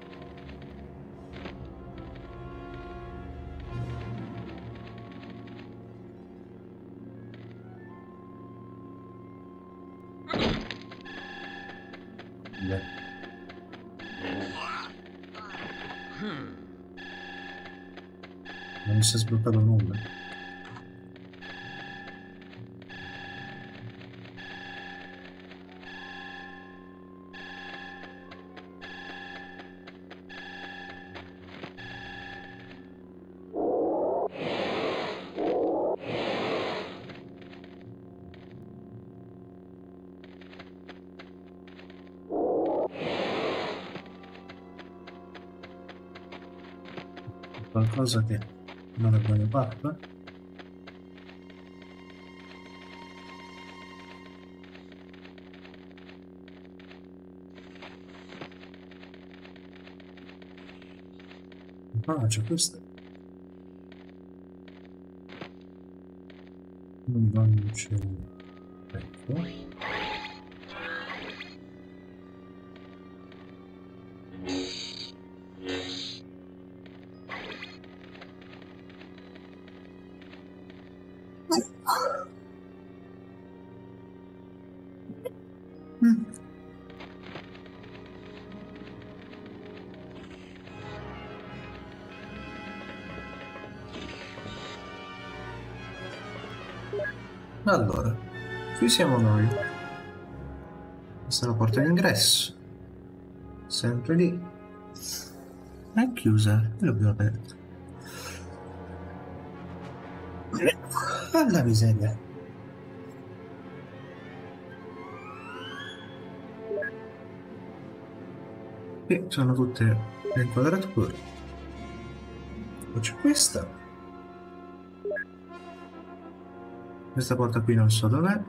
Si è sbloccato nulla. Qualcosa che non abbiamo fatto? Ah, c'è questo. Non c'è... Ecco. Allora, qui siamo noi. Questa è la porta d'ingresso. Sempre lì. È chiusa, io l'abbiamo aperta. Alla miseria. Qui sono tutte le inquadrature. Poi c'è questa. Questa porta qui non so dov'è.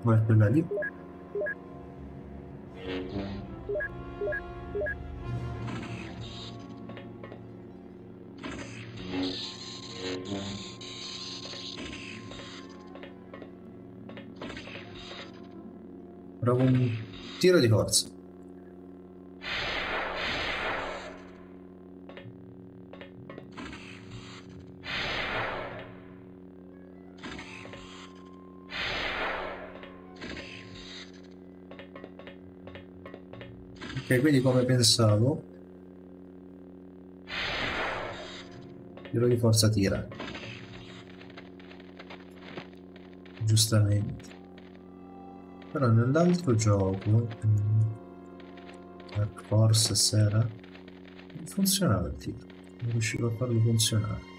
Poi quella lì. Provo un tiro di forza. Quindi come pensavo, tiro di forza tira. Giustamente. Però nell'altro gioco, Dark Force Sera, non funzionava il tiro. Non riuscivo a farlo funzionare.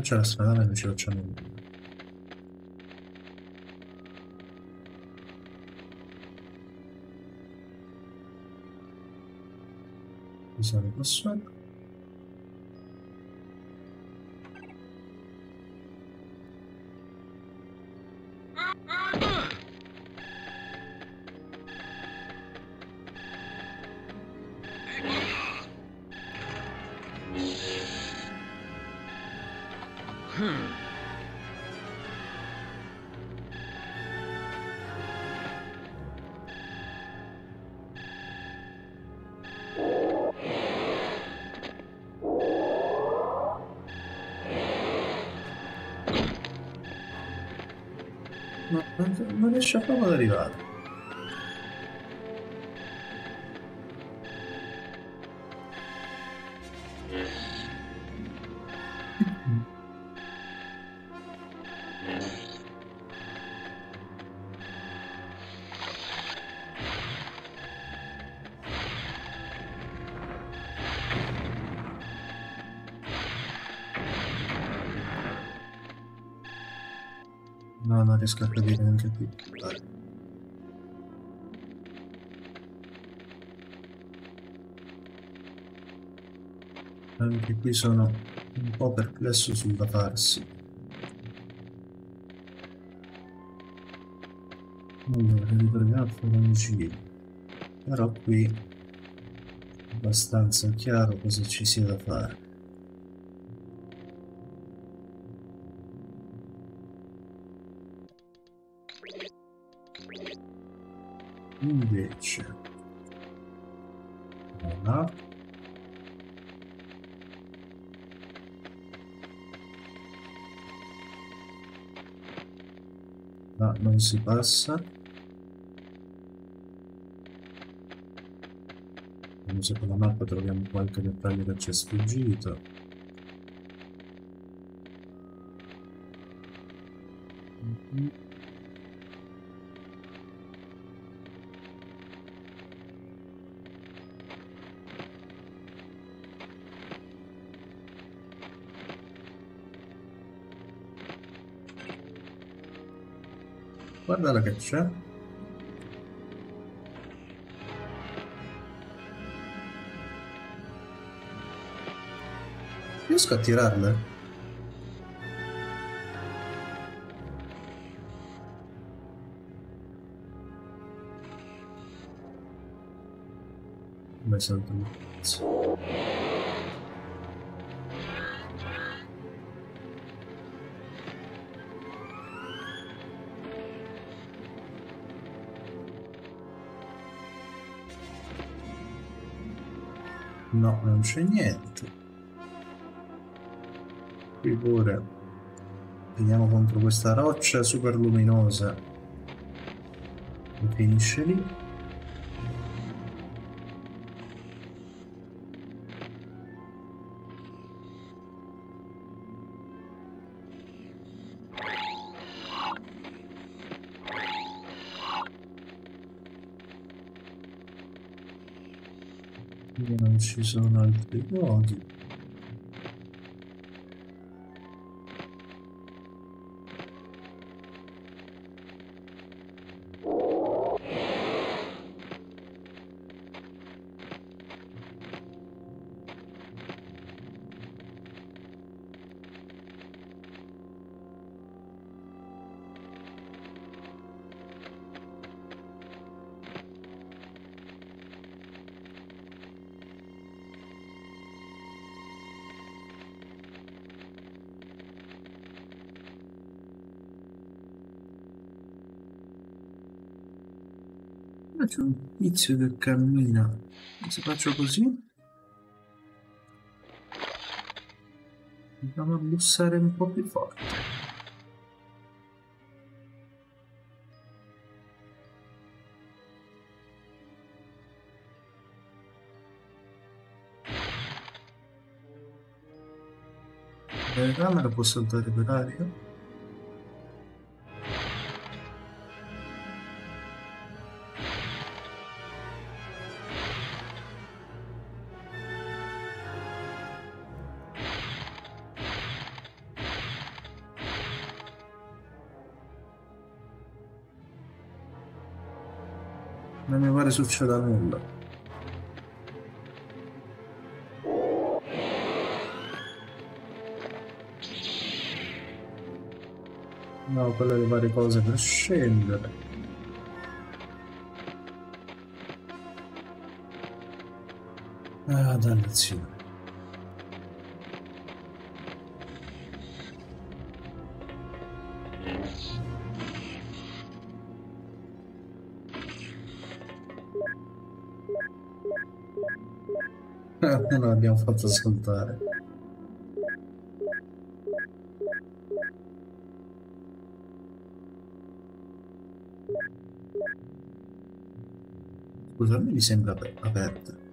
Poi c'è la strada e non ci facciamo nulla. Usare qua sopra. Riesce proprio arrivare. Riesco a capire neanche qui. Anche qui sono un po' perplesso sul da farsi. Allora, riproviamo a fare un giro. Però qui è abbastanza chiaro cosa ci sia da fare. Invece, voilà. No, non si passa. Vediamo se con la mappa troviamo qualche dettaglio che ci è sfuggito. Guardala che c'è. Riesco a tirarle? Come salto un No, non c'è niente. Qui pure veniamo contro questa roccia super luminosa che finisce lì. Non ci sono altri modi. C'è un tizio che cammina. Se faccio così? Andiamo a bussare un po' più forte. La telecamera può saltare per aria? Succeda nulla. No, quelle le varie cose per scendere. Ah, dannazione. Non l'abbiamo fatto saltare. Scusa, a me mi sembra aper- aperta.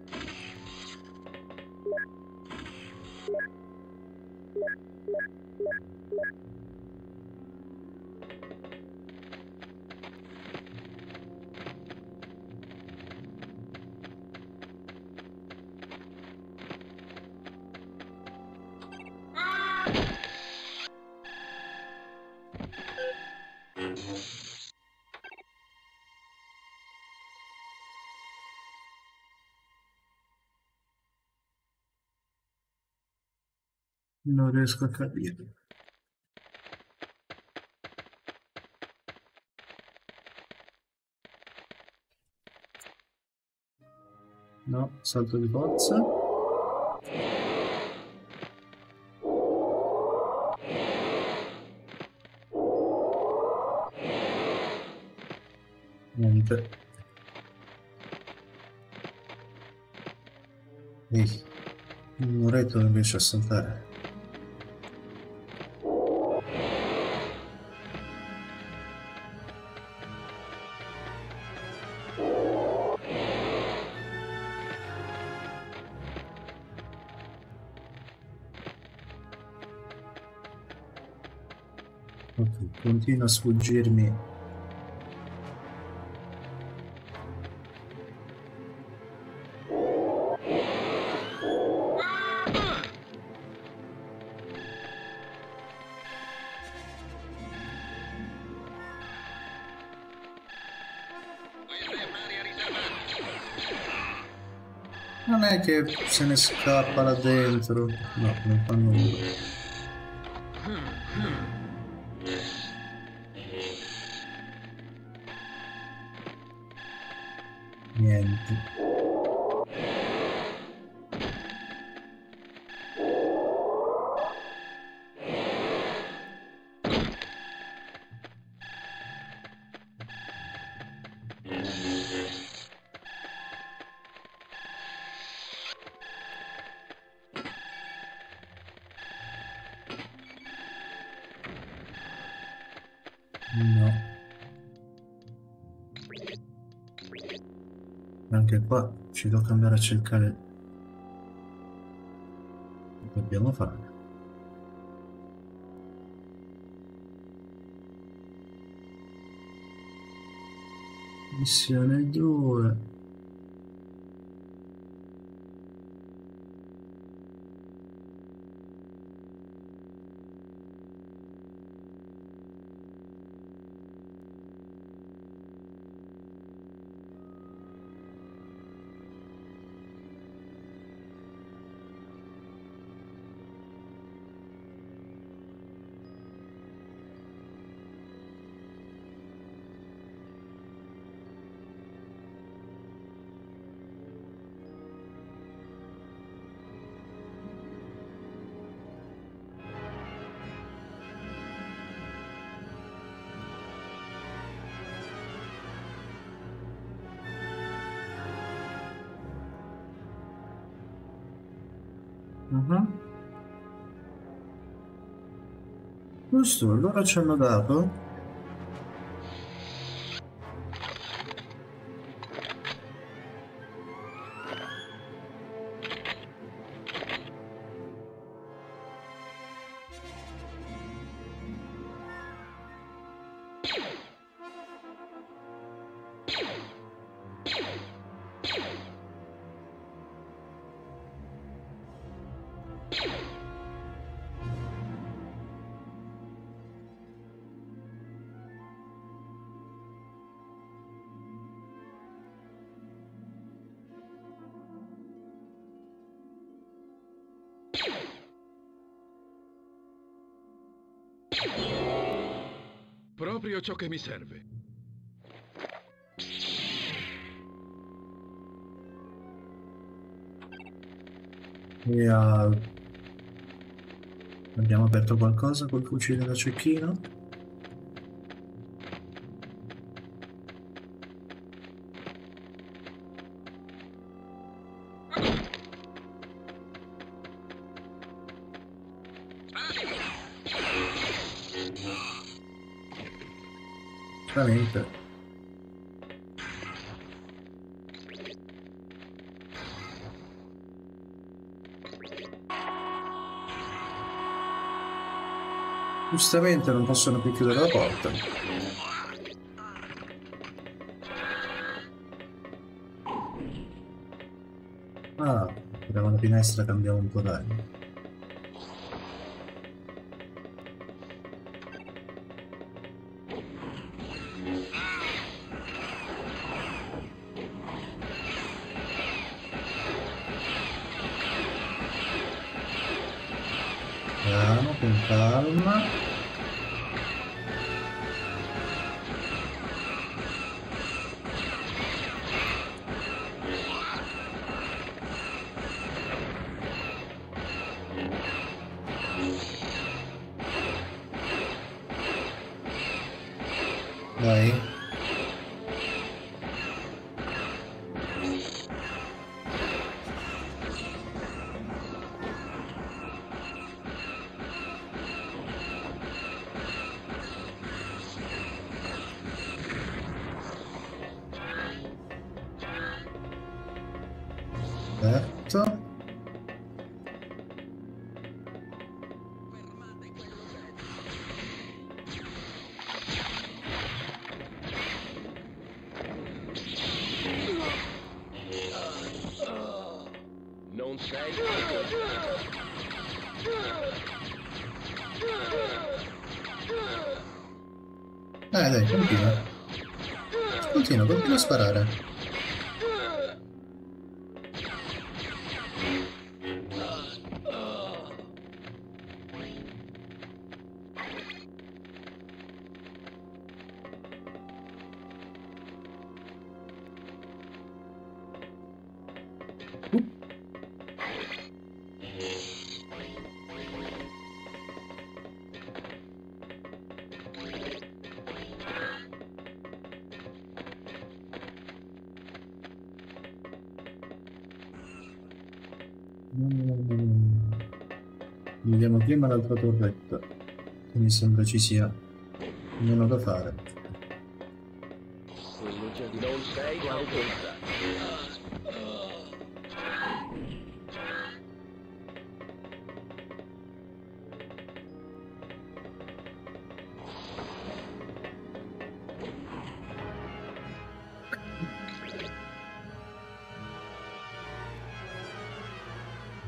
Riesco a capire. No, salto di forza. Niente. Ehi, il muretto non riesce a saltare. Continua a sfuggirmi. Non è che se ne scappa là dentro. No, non fa nulla. Ci tocca andare a cercare. Dobbiamo fare? Missione 2. Giusto, allora ci hanno dato Proprio ciò che mi serve. e ah, abbiamo aperto qualcosa col fucile da cecchino. Giustamente non possono più chiudere la porta. Ah, apriamo la finestra, cambiamo un po' d'aria. Con calma. Vediamo prima l'altra torretta. che Mi sembra ci sia meno da fare.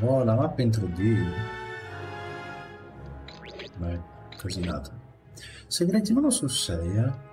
Oh, la mappa in 3D. Casinata. Segreti 1 su 6, eh.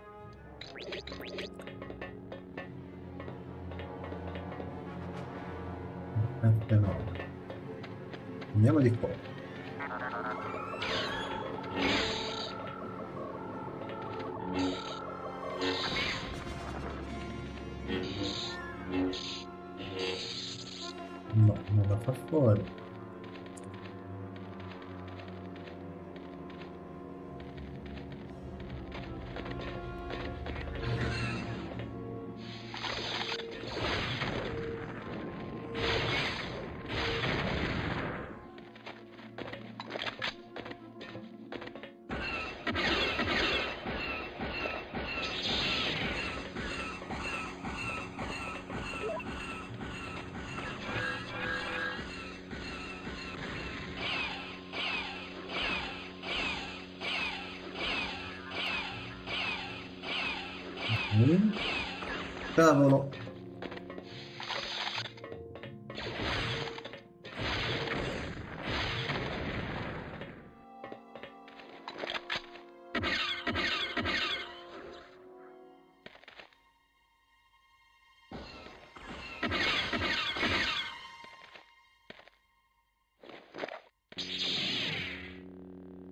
Cavolo.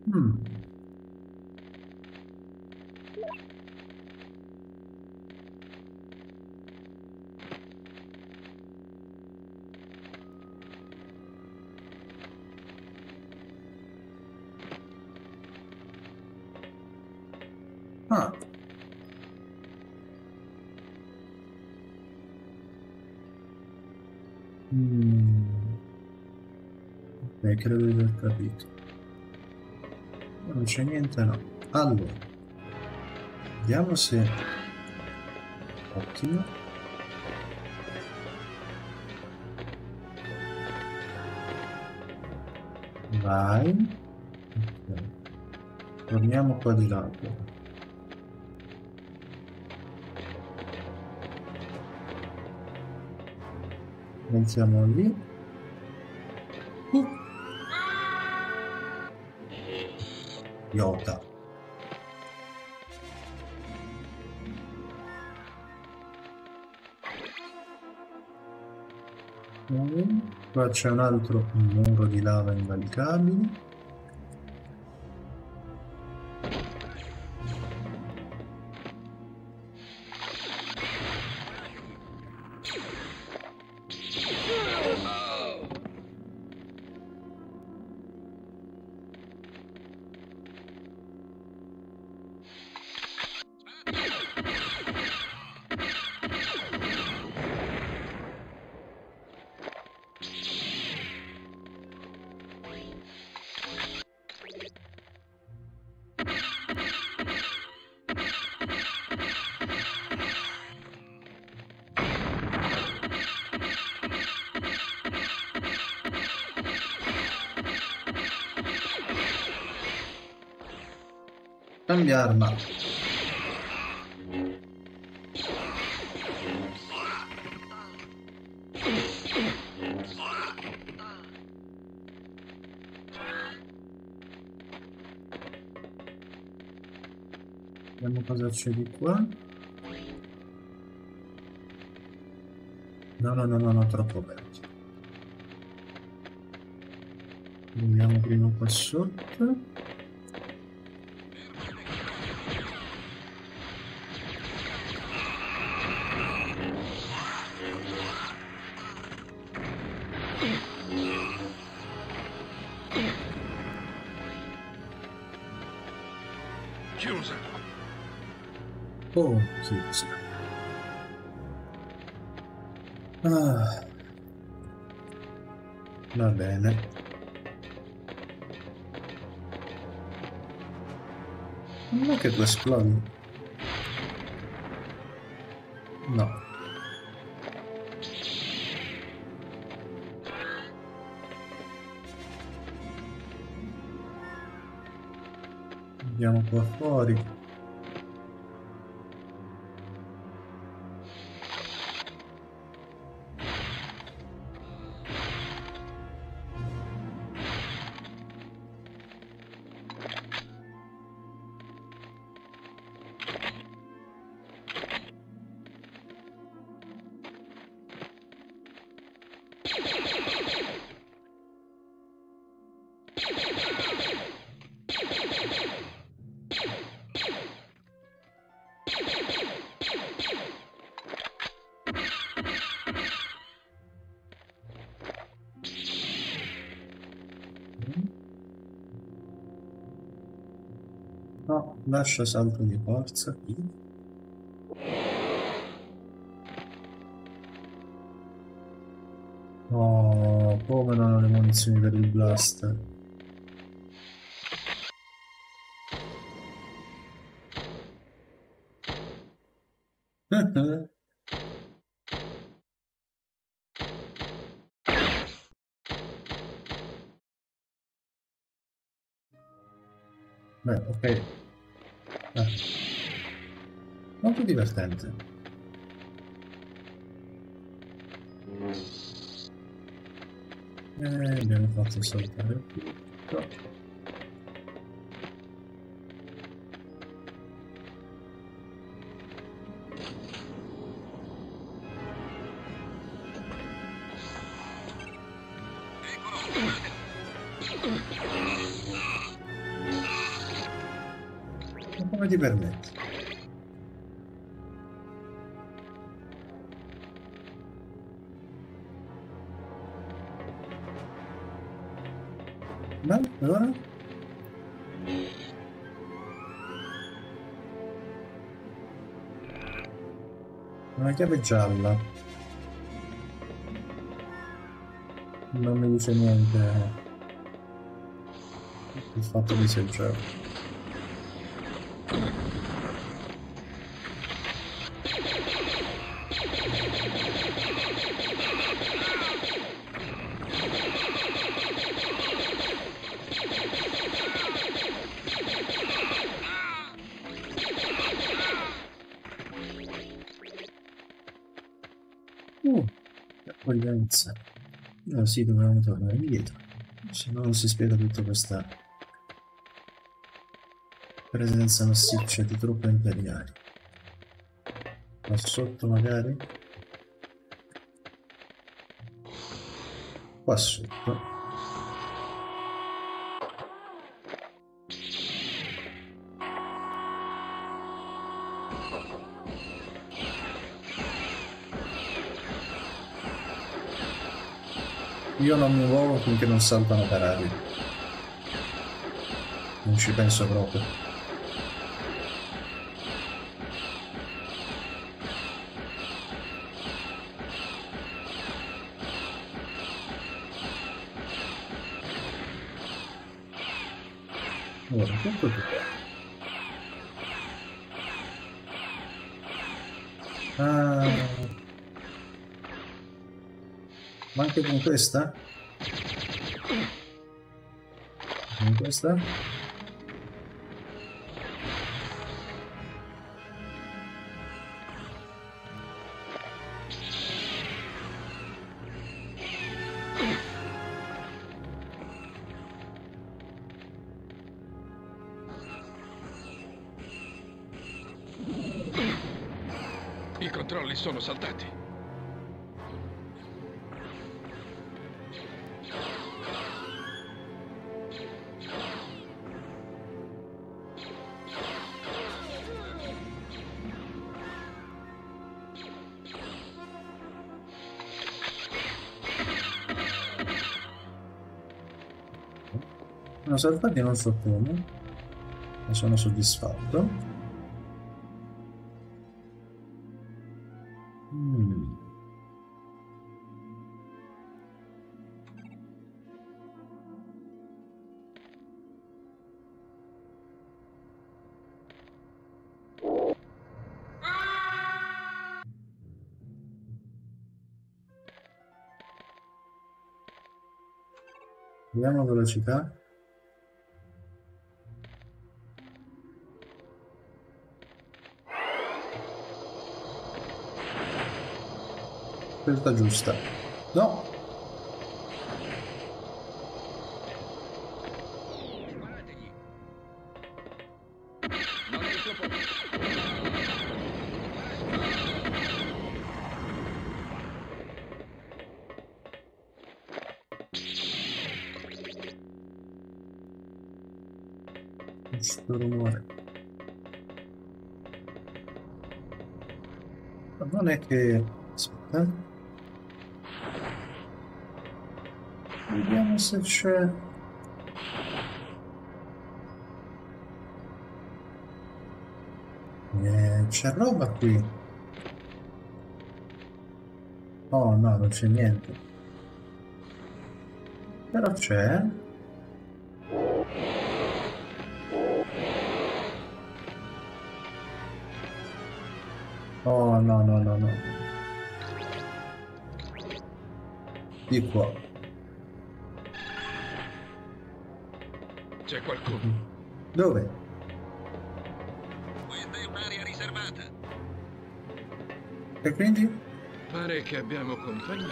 Hmm. Ah. Ok, credo di aver capito. Non c'è niente, no. Allora, vediamo se... Ottimo. Vai. Ok. Torniamo qua di lato. Iniziamo lì. Ok, Qua c'è un altro muro di lava invalicabile. Cambia arma. Vediamo cosa c'è di qua. No, no, no, no, no, troppo vecchio. Vediamo prima qua sotto. Bene. Non è che tu esplodi? Lascia salto di forza qui. Oh, ho le munizioni per il blaster? Beh, ok. Eh. Molto divertente. E abbiamo fatto saltare tutto. Ti permetti? Ma allora? Una chiave gialla. Non mi dice niente il fatto che sia giallo. No, sì, dovevamo tornare indietro. Se no non si spiega tutta questa presenza massiccia di truppe imperiali. Qua sotto magari? Qua sotto. Io non mi muovo finché non saltano per aria. Non ci penso proprio. Con questa? Con questa? Sono saltati non so come, ma sono soddisfatto. Mm. Vediamo velocità. Scelta giusta. No, Sparategli. Non è troppo... questo rumore. Ma Eh, c'è roba qui. Oh no, non c'è niente. Però c'è. Oh no, no, no, no. Di qua. C'è qualcuno. Dove? Questa è un'area riservata. E quindi? Pare che abbiamo compagnia.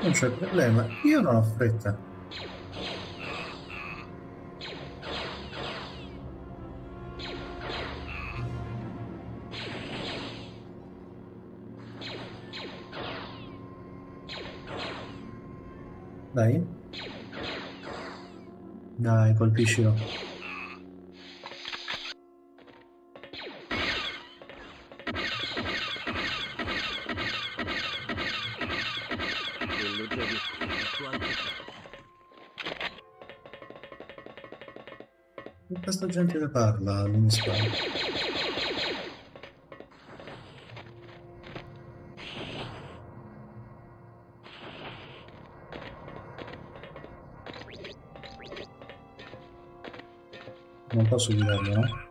Non c'è problema, io non ho fretta. Dai, colpiscilo. Questa gente che parla all'inizio. Non posso guidarlo, no?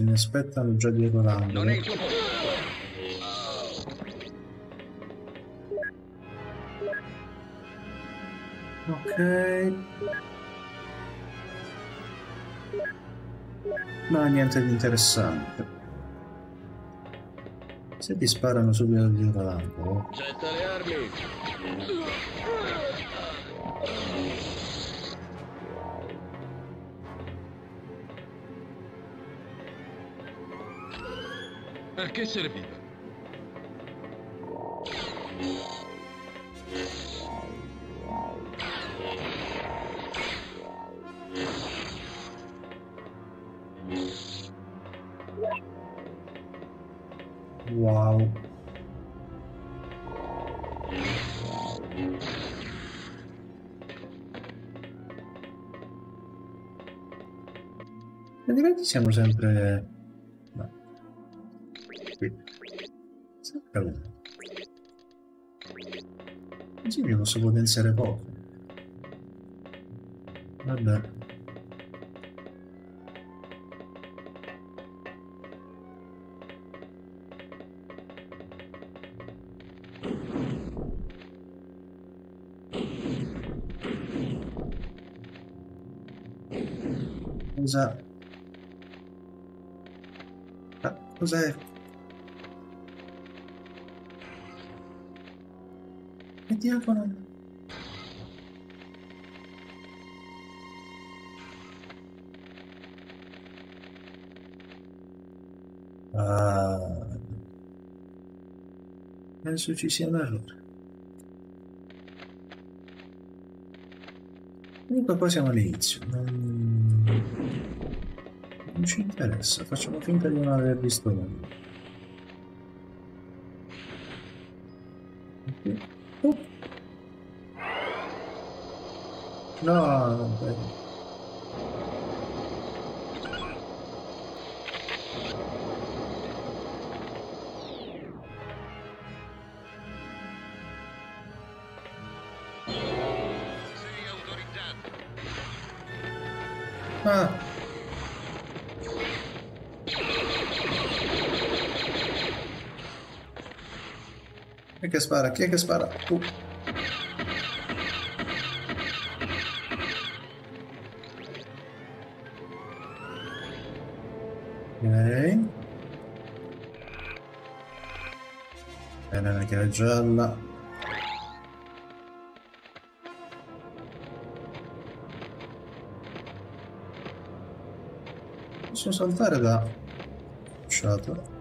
Se ne aspettano già dietro l'angolo. Non è il tuo posto. Ok. Ma niente di interessante. Se ti sparano subito dietro l'angolo. Getta Che serviva? Wow. E diventi siamo sempre... posso potenziare poco. Vabbè. Cosa... Ah, cos'è? Diavolo? Ah... Penso ci sia un errore. Comunque qua siamo all'inizio. Non... non ci interessa, facciamo finta di non aver visto nulla. Spara? Chi è che spara? Tu. Ok. Bene, la chiave gialla. Posso saltare da shuttle?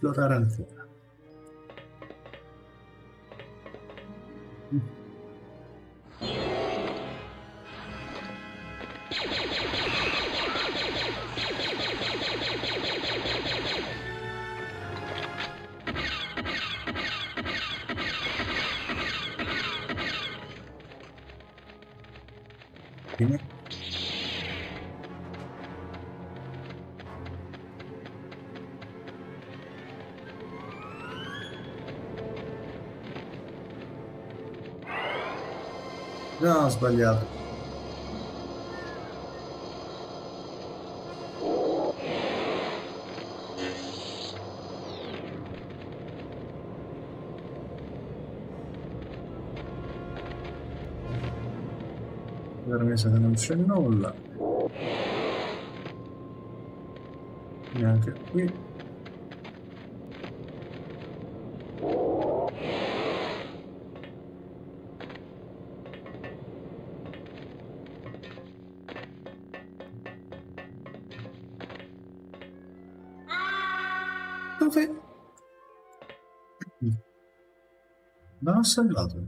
explorar al. Sbagliato. Permesso che non c'è nulla. Neanche qui. Non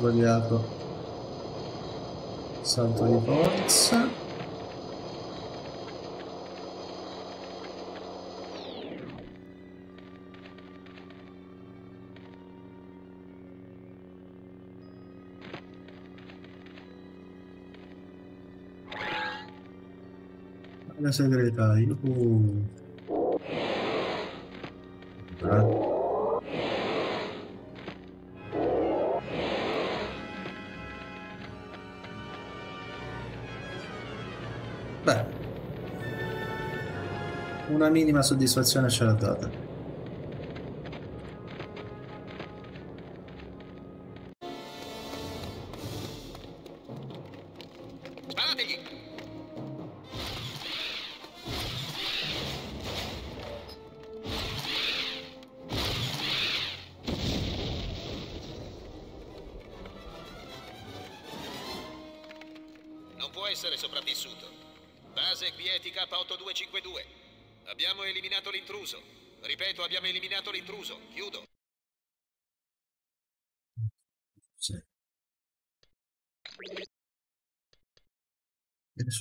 sbagliato. Salto di forza. La segreta, yuhu. Minima soddisfazione ce l'ha data.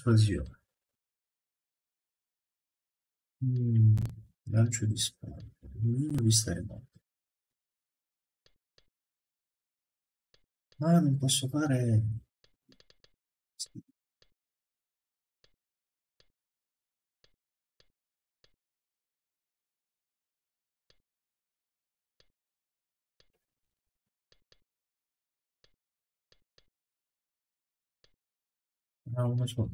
Persuasione. Mm, lancio di spada. Domino vista remota. Ah, non posso fare... Ah, uno solo.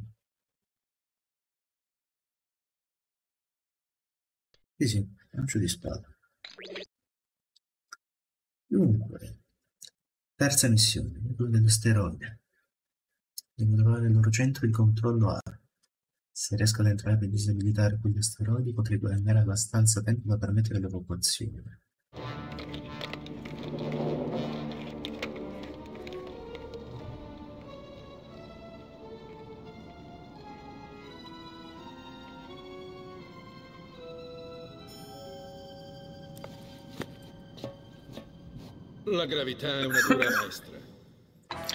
Sì, sì, lancio di spada. Dunque, terza missione, quella dell'asteroide. Devo trovare il loro centro di controllo A. Se riesco ad entrare e disabilitare quegli asteroidi, potrei guadagnare abbastanza tempo da permettere l'evacuazione. La gravità è una dura maestra.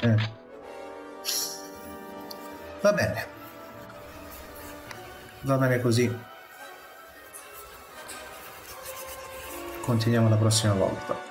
Eh. Va bene. Va bene così. Continuiamo la prossima volta.